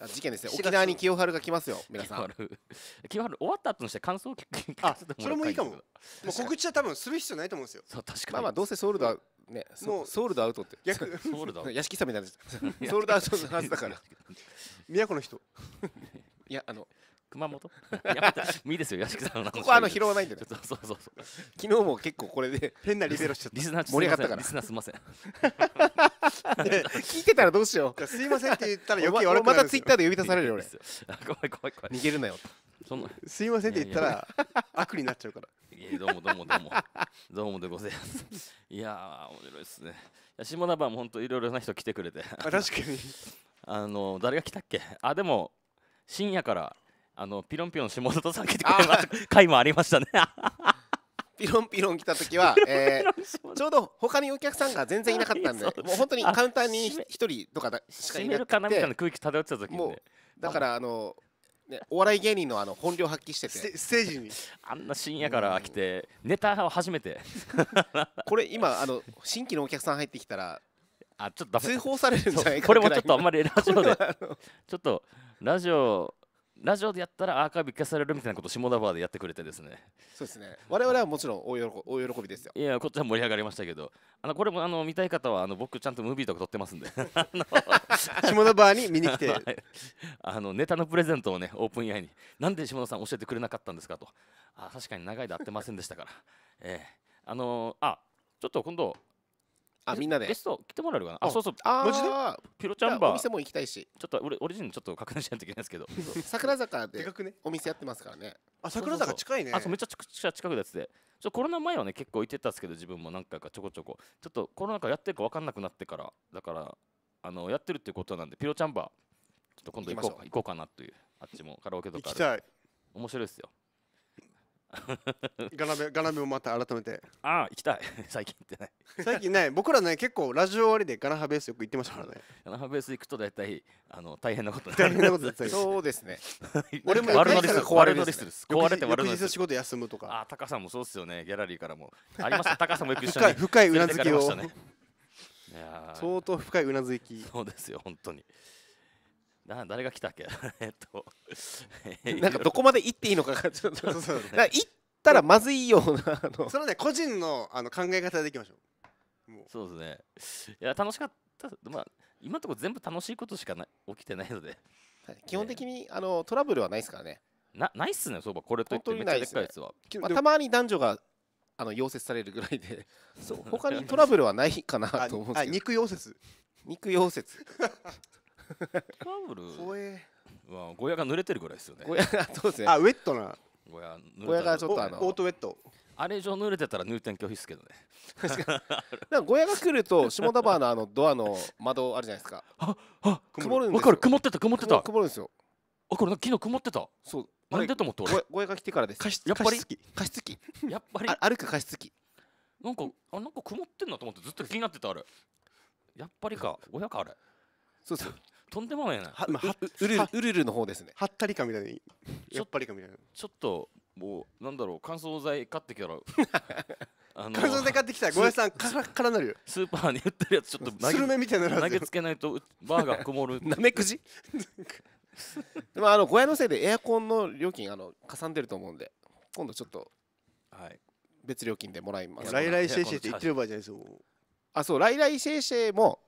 あ事件ですね。7月。沖縄に清春が来ますよ皆さん。清春。終わった後にして感想を聞聞あ それもいいかも。もう告知は多分する必要ないと思うんですよ。そう確かに。まあまあどうせソールドアウトねもうソールドアウトって。逆。ソウルだ。屋敷さんみたいなソールドアウトのはずだから。都の人。いやあの熊本？いいいですよ屋敷さんの話。ここはあの拾わないんでね。そうそうそうそう。昨日も結構これで。変なリベロしちゃっリスナー盛り上がったからリスナーすいません 聞いてたらどうしよう。たすいませんって言ったらお余計前また悪くなるんですよ。ツイッターで呼び出されるよ俺。怖い怖い怖い逃げるなよその すいませんって言ったら悪になっちゃうから。いやどうもどうもどうも。どうもでございます。いやー面白いですね。いや下田場も本当いろいろな人来てくれて。あ確かに。あの誰が来たっけ？あでも深夜からあのピロンピロン下田さん来てくれました。回もありましたねピロンピロン来た時は、えーちょうど他にお客さんが全然いなかったんでもう本当にカウンターに一人とかだしかい閉めるなくてかなみたいな空気漂ってた時にもねうだからあの、ね、お笑い芸人のあの本領発揮してて。ステステージに。あんな深夜から来てネタを初めて。これ今あの新規のお客さん入ってきたらあちょっと通報されるんじゃないかこれもちょっとあんままりラジオで。ちょっとラジオラジオでやったらアーカイブ消されるみたいなことを下田バーでやってくれてですね。そうですね。我々はもちろん 大喜大喜びですよ。いやこっちは盛り上がりましたけど。あのこれもあの見たい方はあの僕ちゃんとムービーとか撮ってますんで。下田バーに見に来て。はい。あのネタのプレゼントをねオープンイヤーに。なんで下田さん教えてくれなかったんですかと。あ確かに長いで会ってませんでしたから。ええ。あのーあちょっと今度ゲあみんなで。ゲスト来てもらえるかな？ああそうそう。あマジで？あピロちゃんバー。お店も行きたいし。ちょっと俺オリジンちょっと確認しないといけないですけど。桜坂で でかくね？お店やってますからね。あ桜坂近いね。あそうめっちゃ近近くのやつでちょコロナ前はね結構行ってたんですけど自分も何回かちょこちょこ。ちょっとコロナ禍やってるか分かんなくなってから。だからあのやってるっていうことなんでピロちゃんバー。ちょっと今度行こう行こうかなという。あっちもカラオケとかある行きたい。面白いですよガナベガナベもまた改めて。ああ行きたい。最近行ってない最近ね僕らね結構ラジオ終わりでガナハベースよく行ってましたからね。ヤナハベース行くと大体あの大変なことに大変なことそうですね。俺も悪乗りす。る壊れ乗りする壊れて悪乗りす。る仕事休むとか。あタカさんもそうっすよね。ギャラリーからも。ありましたタカさんもよく一緒に深い深いうなずきを。相当深いうなずきそうですよ本当にな誰が来たっけ？えっと。なんかどこまで行っていいのかがちょっとそうそう。だから行ったらまずいようなあの。それはね個人のあの考え方でいきましょう。もう。そうですね。いや楽しかったまあ今のところ全部楽しいことしかない起きてないので。はい。基本的にあのトラブルはないですからね、なないっすねそういえば。これといってめっちゃでっかいやつは。まあ、たまに男女があの溶接されるぐらいで。そう。他にトラブルはないかなと思うんですけど。肉溶接。肉溶接トラブル怖えはゴヤが濡れてるぐらいですよね。ゴヤがそうですね。あウェットな。ゴヤ濡れたらゴヤがちょっとおあの。オートウェットあれ以上濡れてたら入店拒否っすけどね。だからゴヤが来ると下田バーのあのドアの窓あるじゃないですか。あ曇るんですよ。わかる。曇ってた曇ってた。曇るんですよ。あこれ昨日曇ってた。そう。なんでと思ってゴ俺ヤゴヤが来てからです。加湿やっぱり？加湿器。加湿器。やっぱり？あ歩く加湿器。なんかあなんか曇ってんなと思ってずっと気になってたあれ。やっぱりか。親かあれ。そうそうとんでもないな。はまあはううるはうるるの方ですね。はったりかみたいにやっぱりかみたいな。ちょっともうなんだろう乾燥剤買ってきたら。あの乾燥で買ってきたらごやさんカラッカラなるよ。スーパーに売ってるやつちょっと スルメみたいになる投げつけないとうバーが曇る。なめくじ？でもあのゴヤのせいでエアコンの料金あのかさんでると思うんで今度ちょっとはい。別料金でもらいます。いやライライシェイシェイって言ってる場合じゃないですよ。あそうライライシェイシェイも、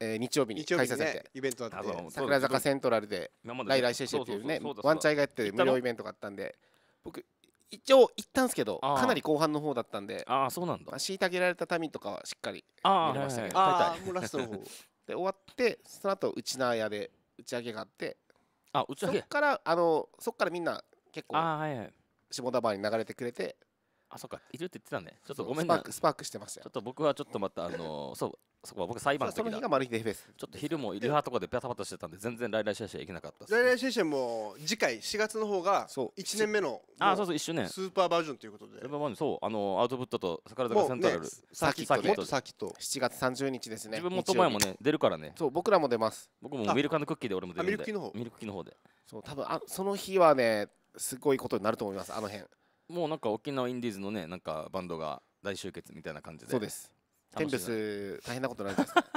えー日曜日に開催されて、ねイベントあって。あそう桜坂セントラルで今までライライシェイシェイっていうねワンチャイがやってる無料イベントがあったんで。僕一応行ったんですけどかなり後半の方だったんで。ああそうなんだ。まあ虐げられた民とかはしっかりああ見れましたけど。ラストの方。で終わってその後うちな屋で打ち上げがあって。そっあ打ち上げ？からあのそっからみんな結構ああはいはい。下田バーに流れてくれて。あそっか。いるって言ってたね。ちょっとごめんな。スパークスパークしてましたよ。ちょっと僕はちょっとまたあのーそうそこは僕裁判の時だ。その日がマル秘デフェスちょっと昼もリハとかでパタパタしてたんで全然来来試合行けなかったっすライライシェイシェイも次回4月の方がそう。1年目のああそうもそう一緒ねうスーパーバージョンということで。そうあのアウトプットと桜坂セントラル、サーキットサーキットねサーキット。7月30日ですね自分も友也もね出るからね。日そう僕らも出ます。僕もミルククッキーで俺も出るんで。あミルクティーの方。ミルクティーの方で。そう多分あその日はねすごいことになると思いますあの辺。もうなんか沖縄インディーズのねなんかバンドが大集結みたいな感じで。そうですテン楽しみブス大変なことになるんですか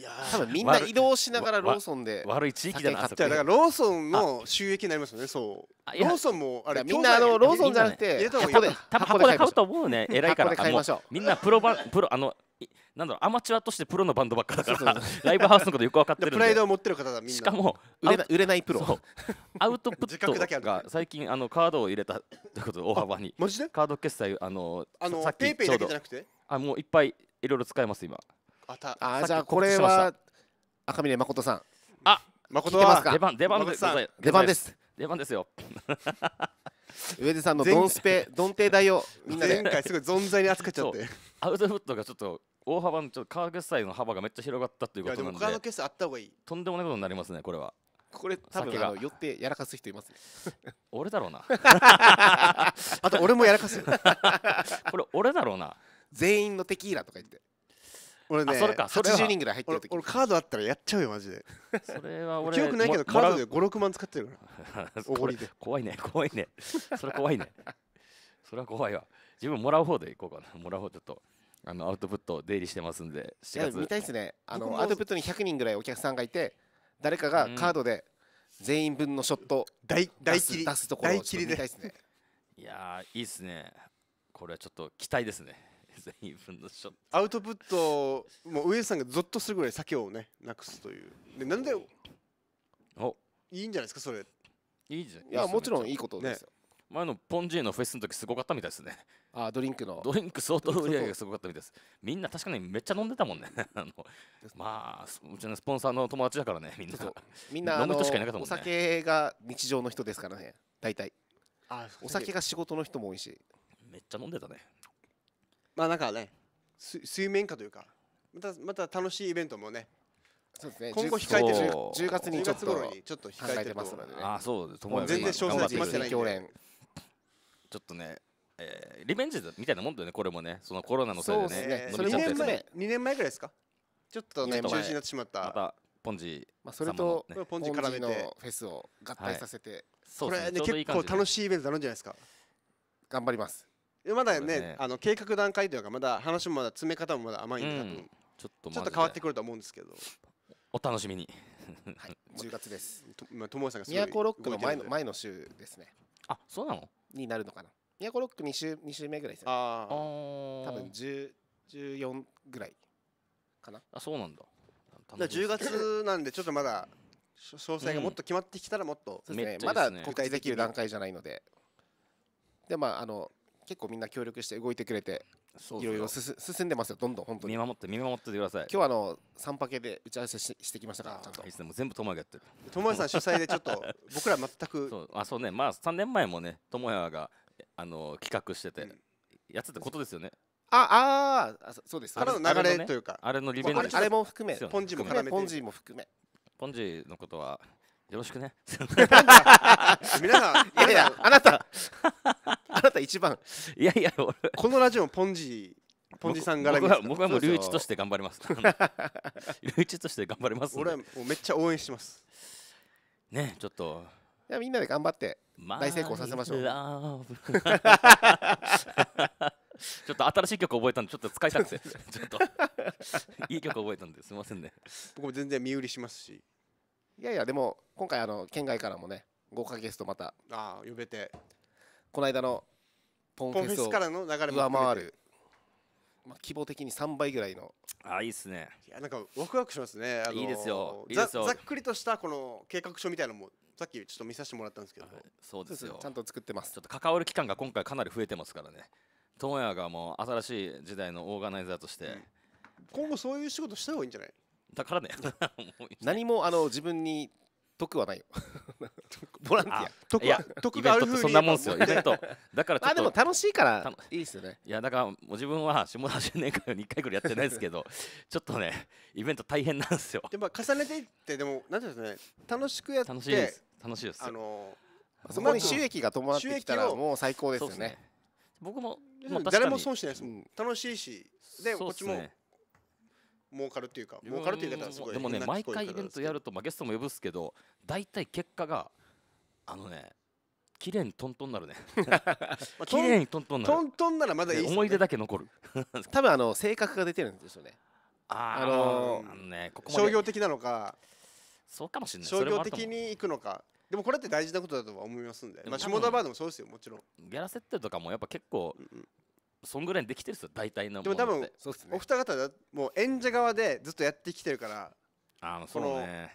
いや多分みんな移動しながらローソンで悪い地域だなだからローソンの収益になりますよねそう。ローソンもあれみんなあのローソンじゃなく入て箱で多分箱で買う。と思うね。偉いから。買いましょう。みんなプロバンプロあのいなんだろうアマチュアとしてプロのバンドばっかだから。ライブハウスのことよく分かってるんで。プライドを持ってる方だみんな。しかも売れな売れないプロ。アウトプットが最近あのカードを入れたということで大幅に。マジで？カード決済あのあのさっペイペイだきちょうどけじゃなくて？あもういっぱいいろいろ使えます今。あた。あじゃあこれは赤嶺誠さん。誠は聞いてます。か出番出番で出番です。出番ですよ。上出さんの前ドンスペドンテ代をみんなで。前回すごい存在に扱っちゃって。い アウトプットがちょっと大幅にちょっとカード決済の幅がめっちゃ広がったということなんで。も他の決済あった方がいい。とんでもないことになりますねこれは。これ多分あの寄ってやらかす人いますね。俺だろうな。あと俺もやらかす。よこれ俺だろうな全員のテキーラとか言って。俺ねあそれか。それは80人ぐらい入ってる時。俺俺カードあったらやっちゃうよマジで。それは俺記憶ないけどカードで56万使ってるから。おごりで怖いね。怖いね。それ怖いね。それは怖いわ。自分もらう方でいこうかな。もらう方ちょっと。あのアウトプット出入りしてますんで。7月いや見たいですね。あのアウトプットに100人ぐらいお客さんがいて誰かがカードで全員分のショット大出す大切り。出すところを見たいですね。いやーいいっすね。これはちょっと期待ですね全員分のショット。アウトプットもう上さんがゾッとするぐらい酒をねなくすという。でなんでお。いいんじゃないですかそれ。いいじゃん。いやもちろんいいいことですよ、前のポンジーのフェスの時すごかったみたいですね。あドリンクの。ドリンク相当売り上げがすごかったみたいです。みんな確かにめっちゃ飲んでたもんね。あのまあうちのスポンサーの友達だからねみんな。みんなあの飲む人しかいなかったもおんね。酒が日常の人ですからね大体。あお酒が仕事の人も多いし。めっちゃ飲んでたねまあなんかねす水面下というかまたまた楽しいイベントもねそうですね。今後10控えてる。そう。10月に10ちょっと月頃にちょっと考えて控えてるとますのでね。ああそうです。もう全然詳細頑張って決まってないんでちょっとね、えーリベンジみたいなもんだよねこれもね。そのコロナのせいでねそうですね。2伸びちゃったやつ年前ね2年前ぐらいですか？ちょっとね中止になってしまった。またポンジまあそれと様のね。ポンジ絡めのフェスを合体させて。これねそうですちょうどいい結構感じで。楽しいイベントになるんじゃないですか？頑張ります。でまだねね。あの計画段階というかまだ話もまだ詰め方もまだ甘いんで多うん。分ちょっとちょっと変わってくると思うんですけど。お楽しみに。はい。10月です。とまあ友達さんがすごい都ロックの前の前の週ですね。あそうなの？になるのかな。都ロック2週2週目ぐらいですね。ああ多多分10 14ぐらいかな。あそうなんだ。だから10月なんでちょっとまだ詳細がもっと決まってきたらもっと。そうですね。まだいいっすね。告知できる段階じゃないので。でまああの結構みんな協力して動いてくれていろいろ進進んでますよどんどん本当に。今見守って見守っててください。日はあの3パケで打ち合わせししてきましたからちゃんと。いいっすね。もう全部友也がやってる。友達さん主催でちょっと僕ら 全く。そうあそうね。まあ3年前もね友也があの企画してて、うん。やってたことですよね。ああーあそそうです。からの流あれというかあれのリベンジ。あれあれも含めねポンジも絡めて。ポンジも含め。ポンジのことはよろしくね。皆さんいやいやあなたあなた一番。いやいや俺。このラジオもポンジポンジさん絡み僕は僕はもう龍一として頑張ります。龍一として頑張ります俺はもうめっちゃ応援してます。ねちょっと。いやみんなで頑張って大成功させましょう。ちょっと新しい曲覚えたんでちょっと使いたくて。ちょっと。いい曲覚えたんですみませんね。僕も全然身売りしますし。いやいやでも今回あの県外からもね豪華ゲストまた。ああ呼べてこの間のポンフポンフェスからの流れも上回る、まあ、希望的に3倍ぐらいの。あいいっすね。いやなんかワクワクしますね、あのーいいですよ。いいざですよ。ざっくりとしたこの計画書みたいなのもさっきちょっと見させてもらったんですけど、そうですよ。ちゃんと作ってます。ちょっと関わる期間が今回かなり増えてますからね。友也がもう新しい時代のオーガナイザーとして、うん。今後そういう仕事した方がいいんじゃない？だからね。何もあの自分に得はないよ。ボランティあア得いやイベントって得がある風にそんなもんですよ。イベント。だからちょあでも楽しいからいいですよね。いやだからもう自分は下田10年間に1回ぐらいやってないですけど ちょっとねイベント大変なんですよ。でも重ねていってでもなんていうんですかね楽しくやって楽しいです。楽しいです。あのそこに収益が伴ってきたらもう最高ですよね。ね。僕もーもう確かに。誰も損してないです。もん、うん楽しいしでこっちも儲かるっていうか儲かるっていう言い方はすごいでもね毎回イベントやると、まあ、ゲストも呼ぶっすけど大体結果があのね綺麗にトントンになるね。まあ綺麗にトントンになる。トントンならまだいいね。で思い出だけ残る。多分あの性格が出てるんですよね。ああのーねここ商業的なのかそうかもしれない。商業的に行くのか。でもこれって大事なことだとは思いますんで。まあ、下田バーでもそうですよもちろん、ギャラ設定とかもやっぱ結構そんぐらいにできてるんですよ大体のでも多分のって。おそうですね。二方だもう演者側でずっとやってきてるからあのそうね。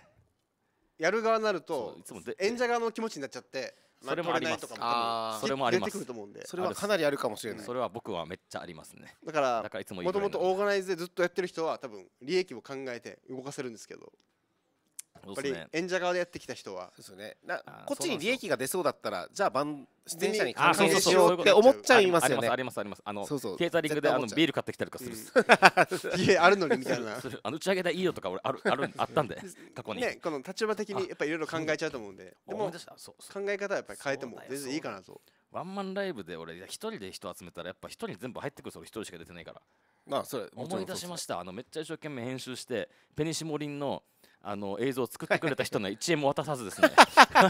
やる側になるそとういつもで演者側の気持ちになっちゃってそれもあります。あそれもあります。出てくると思うんで。それはかなりあるかもしれない。それは僕はめっちゃありますね。だからだからいつももともとオオーガナイズでずっとやってる人は多分利益を考えて動かせるんですけどぱりそうですね。演者側でやってきた人は。そうですよね。こっちに利益が出そうだったらじゃあ番出演者にあ還元しそうそうそうようって思っちゃいますよね。ありますありますあります。あのそうそう。ケータリングであのビール買ってきたりとかする。家あるのにみたいな。あの打ち上げ代いいよとか俺あるあるあったんで 過去に。ねこの立場的にやっぱりいろいろ考えちゃうと思うんで。でも考え方はやっぱり変えても全然いいかなと。ワンマンライブで俺一人で人集めたらやっぱ一人に全部入ってくる人俺一人しか出てないからまあそれ思い出しましたあのめっちゃ一生懸命編集してペニシモリンのあの映像を作ってくれた人には1円も渡さずですね。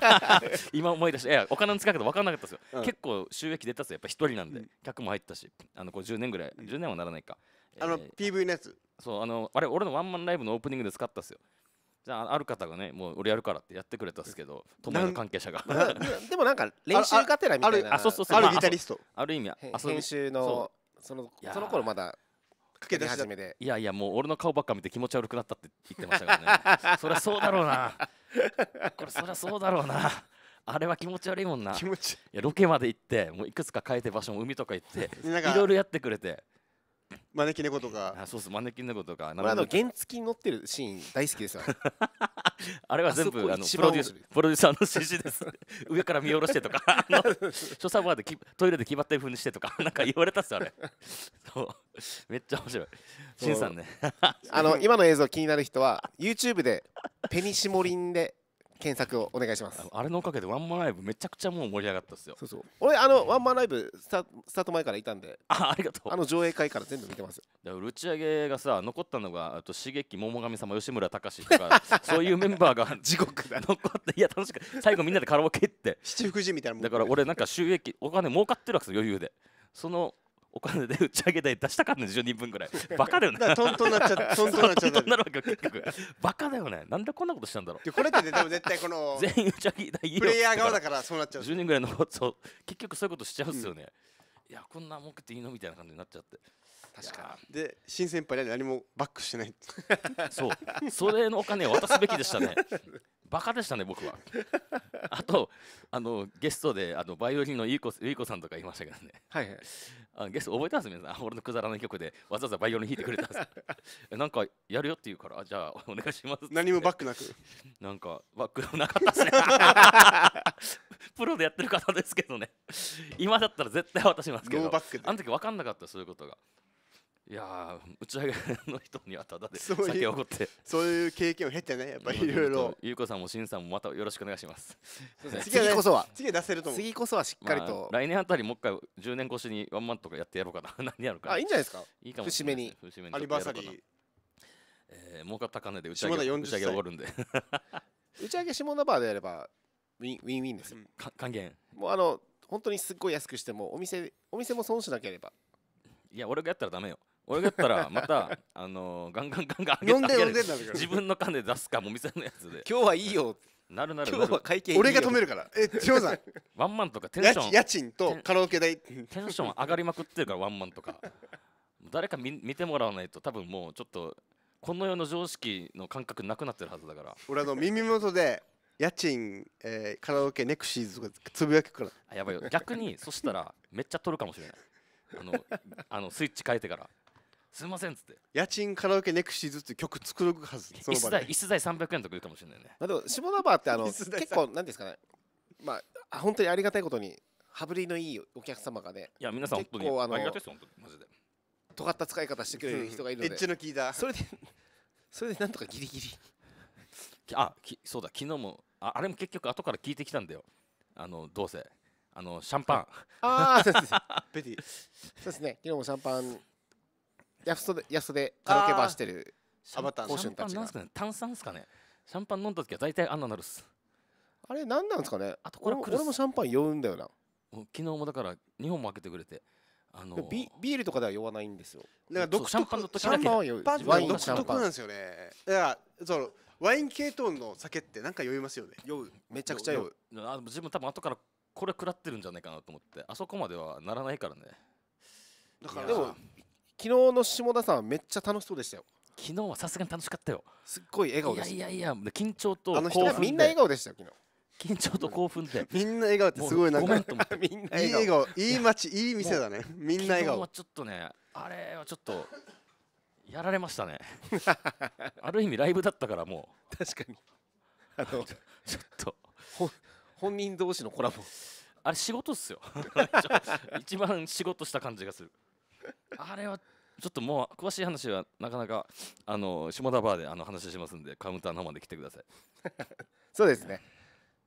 今思い出していやお金の使い方分からなかったですよ、うん。結構収益出たっすよ。やっぱ一人なんで、うん。客も入ったしあのこう10年ぐらい10年はならないか、あのえー。PV のやつ。そうあのあれ俺のワンマンライブのオープニングで使ったっすよ。じゃあある方がねもう俺やるからってやってくれたっすけど友達の関係者が。な でもなんか練習がてらみたいな。あそうそうそうあるまあギタリストある意味編集のそのその頃まだ駆け出しだ始めでいやいやもう俺の顔ばっか見て気持ち悪くなったって言ってましたからね。そりゃそうだろうな。これそりゃそうだろうな。あれは気持ち悪いもんな。い気持ち。やロケまで行ってもういくつか変えて場所も海とか行っていろいろやってくれて招き猫とか。あそうそうマネキン猫とか。これあの原付に乗ってるシーン大好きですよ。あれは全部あのプロデュースプロデューサーの指示です。上から見下ろしてとか。あの所作バーできトイレで決まった風にしてとか。なんか言われたっすよあれ。そう。めっちゃ面白い。しんさんね。あの今の映像気になる人は YouTube でペニシモリンで検索をお願いします。あれのおかげでワンマンライブめちゃくちゃもう盛り上がったっすよ。そうそう。俺あのワンマンライブスタスタート前からいたんであありがとう。あの上映会から全部見てますだから打ち上げがさ残ったのがあと刺激桃神様吉村隆とか そういうメンバーが地獄だ残っていや楽しく最後みんなでカラオケ行って。七福神みたいなもんだから俺なんか収益お金儲かってるわけですよ余裕で。そのお金で打ち上げ代出したかんねん10人分ぐらい。バカだよね。トントンなっちゃう トントンなっちゃなるわけよ結局。バカだよね。なんでこんなことしたんだろでこれってね絶対このう 全員打ち上げプレイヤー側だかからそうなっちゃう。10人ぐらいのそう結局そういうことしちゃうんですよね、いやこんな儲けていいのみたいな感じになっちゃって。確かで新先輩には何もバックしてない。そう。それのお金を渡すべきでしたね バカでしたね僕は。あとあのゲストであのバイオリンのゆいこゆいこさんとかいましたけどね。はいはい。あゲスト覚えてます？皆さん。俺のくだらない曲でわざわざバイオリン弾いてくれたんです。えなんかやるよって言うからあじゃあお願いします何もバックなく。なんかバックもなかったですね。プロでやってる方ですけどね。今だったら絶対渡しますけど。あの時分かんなかったそういうことがいやー打ち上げの人にはただでそういう酒をおごって。そういう経験を経てねやっぱりいろいろゆうこさんもしんさんもまたよろしくお願いします。次こそは。次は出せると思う。次こそはしっかりまとあ、来年あたりもう一回10年越しにワンマンとかやってやろうかな。何やるか。あいいんじゃないですか？いいかもしれないですね。節目に。アニバーサリー。えー、儲かった金で打ち上げ。下田40打ち上げ終わるんで。打ち上げ下田バーでやればウィンウィンウィンです。よか還元。もうあの本当にすっごい安くしてもお店お店も損しなければ。いや俺がやったらダメよ俺がやったらまたあのーガンガンガンガン上げ飲んで自分の金出すかも店のやつで。今日はいいよ。なるなる今なる。日は会計いいよ。俺が止めるから。え千代さん。ワンマンとかテン家ション。賃家賃とカラオケ代。テンション上がりまくってるからワンマンとか。誰か見見てもらわないと多分もうちょっとこの世の常識の感覚なくなってるはずだから。俺あの耳元で家賃、えーカラオケネクシーズとかつぶやくから。あやばいよ。逆にそしたらめっちゃ取るかもしれない。あのあのスイッチ変えてからすいませんっつって。家賃カラオケネクシーズって曲作るはず そ椅子の場で。代椅子代300円とか言うかもしれないね。まあでも下田バーってあの結構なんですかね。まあ本当にありがたいことに羽振りのいいお客様がねいや皆さん本当に結構あのありがたいですよ本当にマジで。尖った使い方してくれる人がいるエッでの効いた。それで それでなんとかギリギリ。きあきそうだ昨日もああれも結局後から聞いてきたんだよ。あのどうせ。あのシャンパン。ああそうです。ベティそうですね。昨日もシャンパンヤフストでヤフストでカラオケバーしてるシャンアバターのシャンパンなんすかね？炭酸っすかね？シャンパン飲んだ時は大体あんななるっす。あれ何なんですかね？あとこれ俺もシャンパン酔うんだよな。昨日もだから2本も開けてくれてあのビビールとかでは酔わないんですよ。なんか独そうシャンパンの特シャ時だけ。ンパンは酔う。パンワインの独シャンパン。特なんですよね。だからそのワイン系統の酒ってなんか酔いますよね。酔う。めちゃくちゃ酔う。あ自分多分後からこれ食らってるんじゃないかなと思って。あそこまではならないからね。だからでも昨日の下田さんはめっちゃ楽しそうでしたよ。昨日はさすがに楽しかったよ。すっごい笑顔いでし。たやいやいや緊張とあの人興奮で。いやみんな笑顔でしたよ昨緊張と興奮で。みんな笑顔ってすごいなんかみんないい笑顔。いい街いい店だね。みんな笑顔。昨日はちょっとねあれはちょっとやられましたね。ある意味ライブだったからも確かに。あのちょっと。本人同士のコラボ。あれ仕事っすよ。一番仕事した感じがするあれはちょっともう詳しい話はなかなかあの下田バーであの話しますんでカウンターの方まで来てください。そうですね。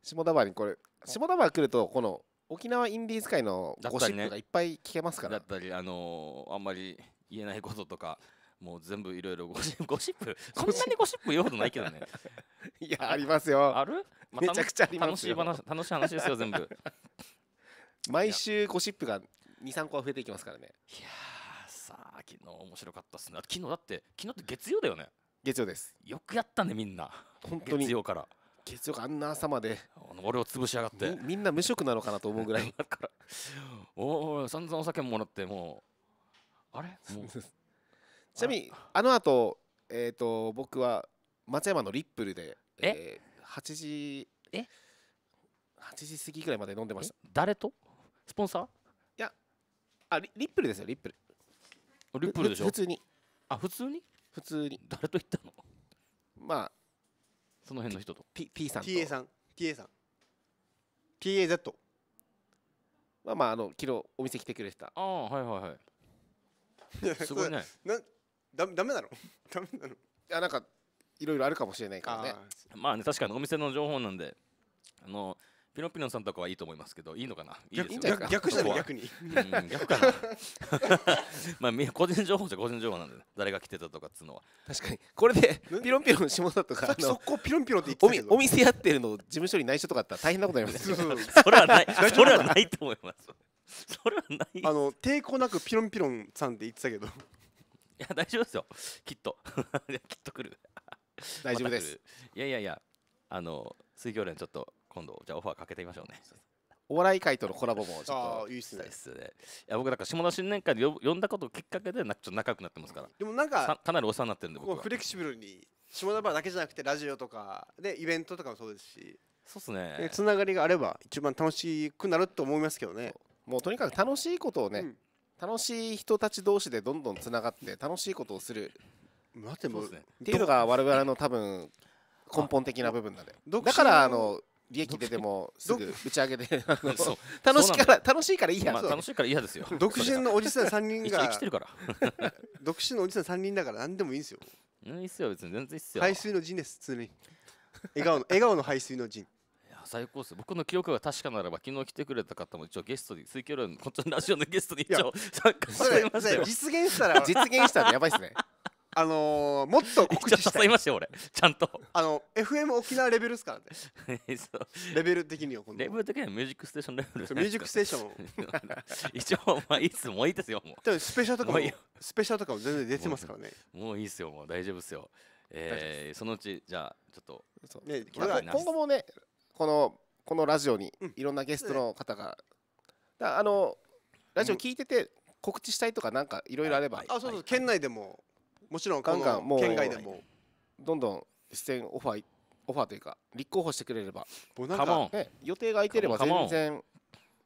下田バーにこれ下田バー来るとこの沖縄インディーズ界のゴシップがいっぱい聞けますから、だったりあのあんまり言えないこととかもう全部いろいろゴシップゴシップ？そんなにゴシップ言うことないけどね。いやありますよ。ある、まめちゃくちゃありますよ。楽しい話楽しい話ですよ全部。い 毎週ゴシップが23個は増えていきますからねいやさあ昨日面白かったっすね昨日だって昨日って月曜だよね月曜ですよくやったねみんな本当に月曜から月曜かあんな朝まで俺を潰しやがってみんな無職なのかなと思うぐらいだからおお散々お酒もらってもうあれもうちなみにあの後えっ、と僕は松山のリップルでえー8時え8時過ぎぐらいまで飲んでました誰とスポンサーあリリップルですよリップル。リップルでしょ？ふ普通に。あ普通に？普通に。誰と言ったの？まあその辺の人と。P, P さんと。TA さん TA さん。TAZ まあまああの昨日お店来てくれてた。ああはいはいはい。すごいね。なだダメなの？ダメなの？いやなんかいろいろあるかもしれないからね。あまあね確かにお店の情報なんであのピノピノさんとかはいいと思いますけどいいのかな？いいですよ。逆逆逆に。うん逆かな？まあみ個人情報じゃ個人情報なんでね。誰が来てたとかっつうのは。確かに。これでねピロンピロン下田とかあの速攻ピロンピロンって言ってお店やってるの事務所に内緒とかあったら大変なことになります。よ それはない。それはないと思います。それはない。あの抵抗なくピロンピロンさんって言ってたけど。いや大丈夫ですよ。きっと。きっと来る。大丈夫です。いやいやいやあの水教連ちょっと今度じゃあオファーかけてみましょうね。お笑い界とのコラボもちょっとああいいっすね。そうですねいや僕だから下田新年会で呼呼んだこときっかけでなちょっと仲良くなってますから。でもなんかさかなりお世話になってるんで僕は。こうフレキシブルに下田バーだけじゃなくてラジオとかでイベントとかもそうですし。そうっすね。でつながりがあれば一番楽しくなると思いますけどね。もうとにかく楽しいことをね、うん。楽しい人たち同士でどんどんつながって楽しいことをする。待ってもっすね。っていうのが我々の多分根本的な部分なんでだからあの利益出てもすぐ打ち上げで 楽しいから楽しいからいいや、まあ楽しいから嫌ですよ。独身のおじさん3人一応生がきてるから。独身のおじさん3人だから何でもいいんですよ。うんいいっすよ別に。全然いいっすよ背水の陣です常に。笑顔の笑顔の背水の陣。いや最高っす。僕の記憶が確かならば昨日来てくれた方も一応ゲストに酔狂連こっちのラジオのゲストに一応参加していましたよ実現したら実現したらやばいっすねあのーもっと告知したい。ましたよ俺。ちゃんと。あの FM 沖縄レベルですからね。そ うレベル的にはこのレベル的にはミュージックステーションレベルミュージックステーション。一応まあいいっす。もういいですよも多分スペシャルとかももういいよ。スペシャルとかも全然出てますからね。うもういいっすよもう大丈夫っすよ。えー、そのうちじゃあちょっとね今後もねこのこのラジオにうんいろんなゲストの方が、だあのラジオ聞いてて告知したいとかなんかいろいろあれば、はいあそうそう県内でももちろんこのガンガンもう県外でも。どんどん出演オファーオファーというか立候補してくれれば、もうなんカモン。かね、予定が空いてれば全然。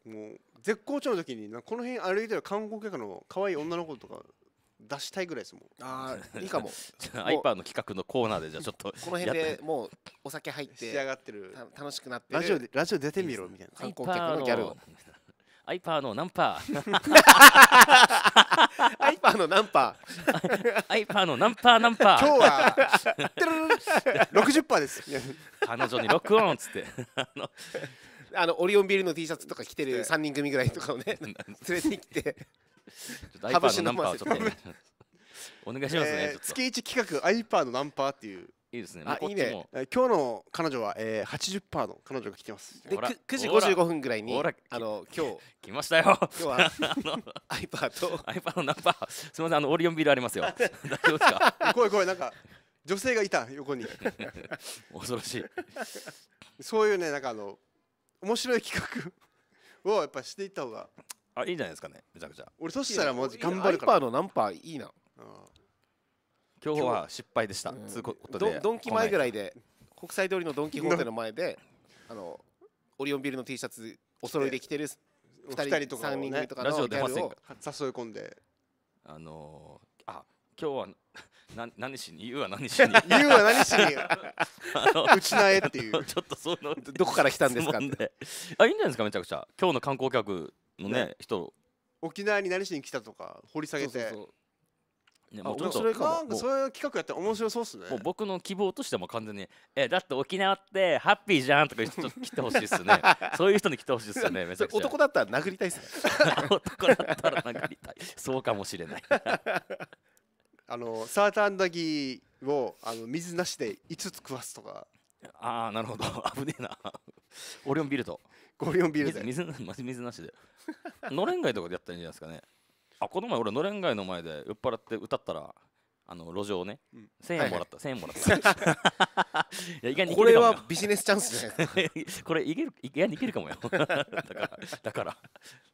もう絶好調の時になこの辺歩いてる観光客の可愛い女の子とか出したいぐらいですもん。あーいいかも。じゃあ iPad の企画のコーナーでじゃあちょっと。この辺でもうお酒入っ仕上て がってる。た楽しくなって。るラジオでラジオ出てみろみたいな。観光客のギャルを。アイパーのナンパー アイパーのナンパ アイパーのパパー。今日はてるるる60%です。彼女にロックオンっつって。ーあのオリオンビルの T シャツとか着てる3人組ぐらいとかをね連れてきてアイパーのナンパーをちょっとお願いしますね、えー月1企画アイパーのナンパーっていういいですね。あいいね。今日の彼女は、えー、80%の彼女が来てます。でほらく9時ほら。55分ぐらいにあの今日。来ましたよ。今日は あのアイパーとアイパーのナンパー。すみませんあのオリオンビルありますよ。大丈夫ですか？怖い怖いなんか女性がいた横に。恐ろしい。そういうねなんかあの面白い企画をやっぱしていった方が。あいいんじゃないですかねめちゃくちゃ。俺そしたらもう頑張るかアイパーらのナンパいいな。うん今日は失敗でした。うん。つうことドでンドンキ前ぐいらいで国際通りのドン・キホーテの前であのオリオンビルの T シャツお揃いで着てるお2人二人とかを3人組ねとかラジオ出ませんか。誘い込んで。あのー、あ今日はな何しに？言うは何しに？言うは何しに？あの打ちなえっていう。ちょっとそういうのどこから来たんですか？質問で。あいいんじゃないですかめちゃくちゃ。今日の観光客のねね。人。沖縄に何しに来たとか掘り下げて。そうそうそうねあもうちょっと面白いかも。なんかそういう企画やったら面白そうっすね。もう僕の希望としても完全に「えだって沖縄ってハッピーじゃん」とか言ってちょっと来てほしいっすね。そういう人に来てほしいっすよねめちゃくちゃ。男だったら殴りたいっすね。男だったら殴りたい。そうかもしれない。あのサーターアンダギーをあの水なしで5つ食わすとか。ああなるほど。危ねえな。オリオンビールと。ゴリオンビール水で水マジ水なしで。のれん街とかでやったらいいんじゃないですかねあこの前俺のれん街の前で酔っ払って歌ったらあの路上ね、うん。1000円もらった、1000円もらった。いや意外にいこれはビジネスチャンスじゃないですか。こ れいける意外にいけるかもよ。だからだから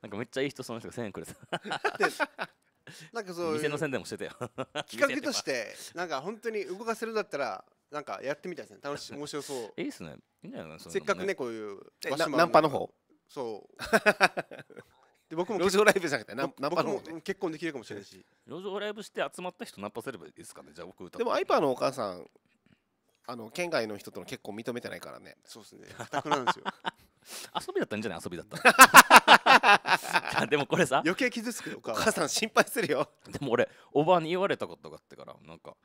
なんかめっちゃいい人その人が1000円くれた。なんかそう店の宣伝もしてたよ。企画としてなんか本当に動かせるんだったらなんかやってみたいですね。楽しい面白そう。えいいっすね。いいんじゃないせっかくねこういうナンパの方？そうで僕も路上ライブじゃなくてナナンパの方ね僕も結婚できるかもしれないし。路上ライブして集まった人ナンパすればいいですか？ねじゃあ僕歌って。でもアイパーのお母さんあの県外の人との結婚認めてないからね。そうですね。固くなんですよ。遊びだったんじゃない？遊びだった。らでもこれさ余計傷つくよおお母さん。母さん心配するよ。でも俺おばあに言われたことがあってからなんか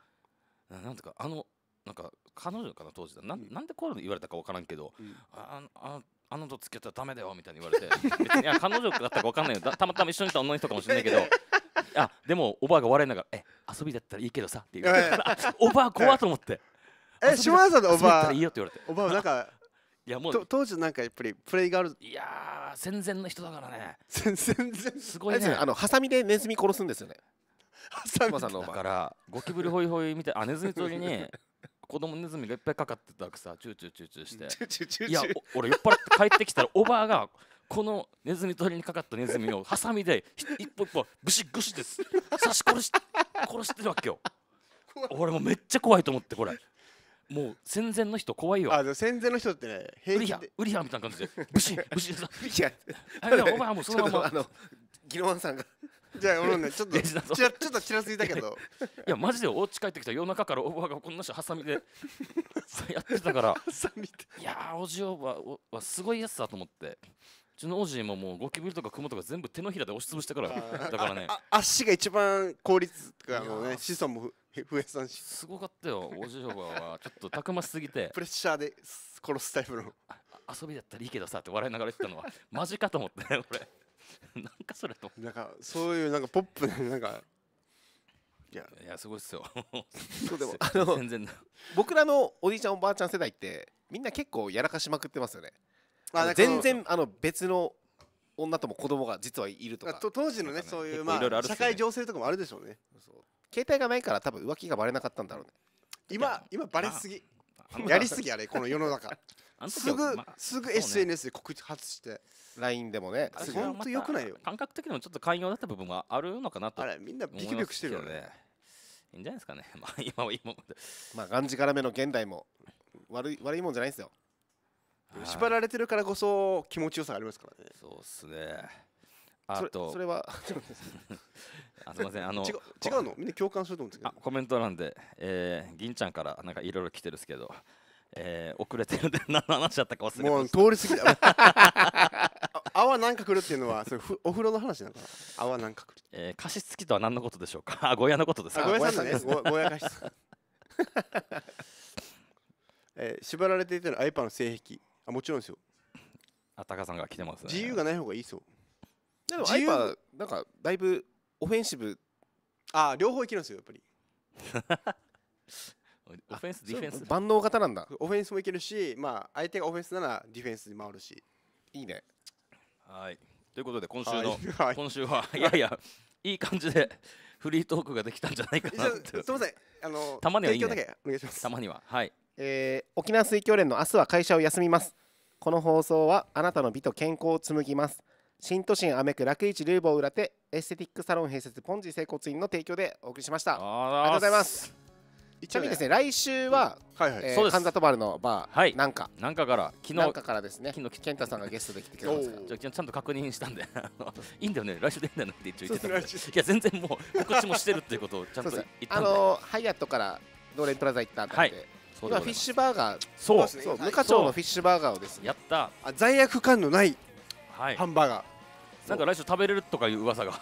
ななんていうかあのなんか彼女かな当時だなんなんでこういうの言われたか分からんけど、うん。あああのと付き合ったらダメだよみたいに言われて。いや彼女だったか分かんないよ。だたまたま一緒にいた女の人かもしれないけど。あでもおばあが笑いながら「え遊びだったらいいけどさ」って言われて。あ おばあ怖っと思って。え島田さんのお遊びだったばらいいよって言われて。おばはなんか いやもうと当時なんかやっぱりプレイがある。いやー戦前の人だからね。全然すごいね。あのハサミでネズミ殺すんですよね。挟みだ島さんのおばからゴキブリホイホイみたいあネズミ捕りに子供ネズミがいっぱいかかってたわけさチューチューチューチューして。チュチュチュいや俺酔っ払って帰ってきたらおばあがこのネズミ捕りにかかったネズミをハサミでひ一歩一歩ブシッブシです。刺し殺し殺してるわけよ。俺もうめっちゃ怖いと思ってこれ。もう戦前の人怖いよ。あでも戦前の人ってねウリハ平気で。ウリハみたいな感じで。ブシッブシッいやあいやおばあもうそのまま。あのギロワンさんがじゃあ俺ねちょっとちらちょっとちらついたけど。いやマジでお家帰ってきた。ら夜中からおばあがこんな人ハサミでやってたから。いやーおじおばおはすごいやつだと思って。うちのおじももうゴキブリとかクモとか全部手のひらで押しつぶしてからだからね。あ足が一番効率とかあのね子孫もふ増えそうだしすごかったよおじおばはちょっとたくましすぎてプレッシャーで殺すタイプのあ遊びだったらいいけどさって笑いながら言ってたのはマジかと思って俺 なんかそれと。なんかそういうなんかポップな なんかいや。いやすごいっすよ。そうでも あの全然僕らのおじいちゃんおばあちゃん世代ってみんな結構やらかしまくってますよね。あ全然あの別の女とも子供が実はいるとか。と当時のねそういうまあいろいろあるっすよね。社会情勢とかもあるでしょうね。そう。携帯がないから多分浮気がバレなかったんだろうね。今今バレすぎやりすぎあれこの世の中。すぐはまあすぐ SNS で告知発して LINE でもね。あれすぐ。ほんと良くないよ。感覚的にもちょっと寛容だった部分はあるのかなと。あれみんなビクビクしてるよね。いいんじゃないですかね。まあ今は今まで まあがんじがらめの現代も悪い悪いもんじゃないですよ。はい。縛られてるからこそ気持ちよさがありますからね。そうっすねあそれとそれは あすみませんあの違う違うの？みんな共感すると思うんですけど。あコメント欄で、えー、銀ちゃんからなんかいろいろ来てるんですけど、えー、遅れてるんで 何の話だったか忘れもう通り過ぎたあ泡なんか来るっていうのはそれふお風呂の話なのかな泡なんか来るえー、加湿器とは何のことでしょうか？あゴーヤのことですか？あごめんなさん。なさごごやかしえー縛られていたのは iPad の性癖。あもちろんですよ。あタカさんが来てますね。自由がない方がいいそうでも自由。iPad なんかだいぶオフェンシブ。あ両方いけるんですよやっぱり。オフェンスディフェンス。万能型なんだ。オフェンスもいけるしまあ相手がオフェンスならディフェンスに回るし。いいね。はい。ということで今週の、はい。はい。今週は いやいやいい感じでフリートークができたんじゃないかなって。すみません。あのたまにはいいね。お願いします。たまには。はい。えー沖縄水教連の明日は会社を休みます。この放送はあなたの美と健康を紡ぎます新都心アメ区楽市ルーボー裏手エステティックサロン併設ポンジ整骨院の提供でお送りしました。ありがとうございます。ちなみにですね来週は、はいは神里丸のバー、はい。なんか。なんかから昨日なんかからですね。昨日健太さんがゲストで来てくれますから。じゃあちゃんと確認したんで。いいんだよね。来週でいいんだよねって一応言ってたんで。いや全然もう告知もしてるっていうことをちゃんと言ったんで。あのーハイアットからノーレンプラザ行ったんで、はい。今フィッシュバーガー。そう。そう。ですね無課長のフィッシュバーガーをですね。やった。あ罪悪感のないはい。ハンバーガなんか来週食べれるとかいう噂が。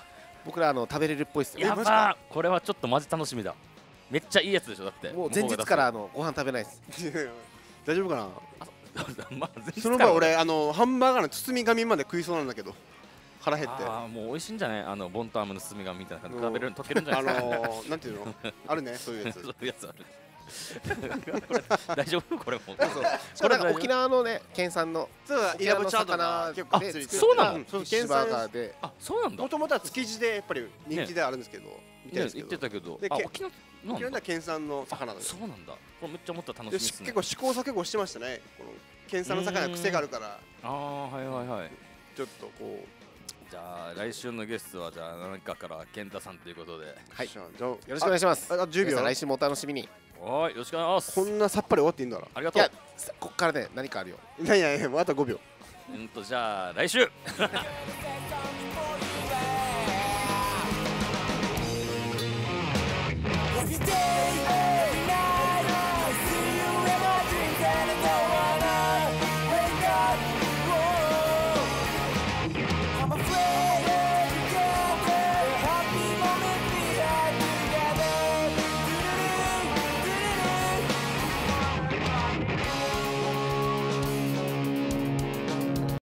僕らあの食べれるっぽいですよ。やばー。これはちょっとマジ楽しみだ。めっちゃいいやつでしょだって。もう前日からあのご飯食べないです。ー 大丈夫かな？まあその場俺あのハンバーガーの包み紙まで食いそうなんだけど。腹減って。あーもう美味しいんじゃない？あのボンタームの包み紙みたいな感じうん食べれる溶けるんじゃあない？ですか、のー、なんていうの？あるねそういうやつ。そういうやつある 大丈夫？これも。そうしかもなんか沖縄のね県産のそうだイラブチャートが結そうなの？県ーで。あそうなんだ。もともとは築地でやっぱり人気ではあるんですけど、みたいね言ってたけど。沖縄沖縄では県産の魚そうなんだ。これめっちゃもっと楽しみでですね。結構試行錯誤してましたね。この県産の魚は癖があるから。ああはいはいはい。ちょっとこじゃあ来週のゲストはじゃあ何かから健太さんということで。うはい。じゃよろしくお願いします。ああ10秒来週もお楽しみに。いい、よろしくお願いします。こんなさっぱり終わっていいんだな。ありがとう。こっからね、何かあるよ。いやいやいや、もうあと5秒。うんと、じゃあ、来週。Every day, every night, see you in my dreams and.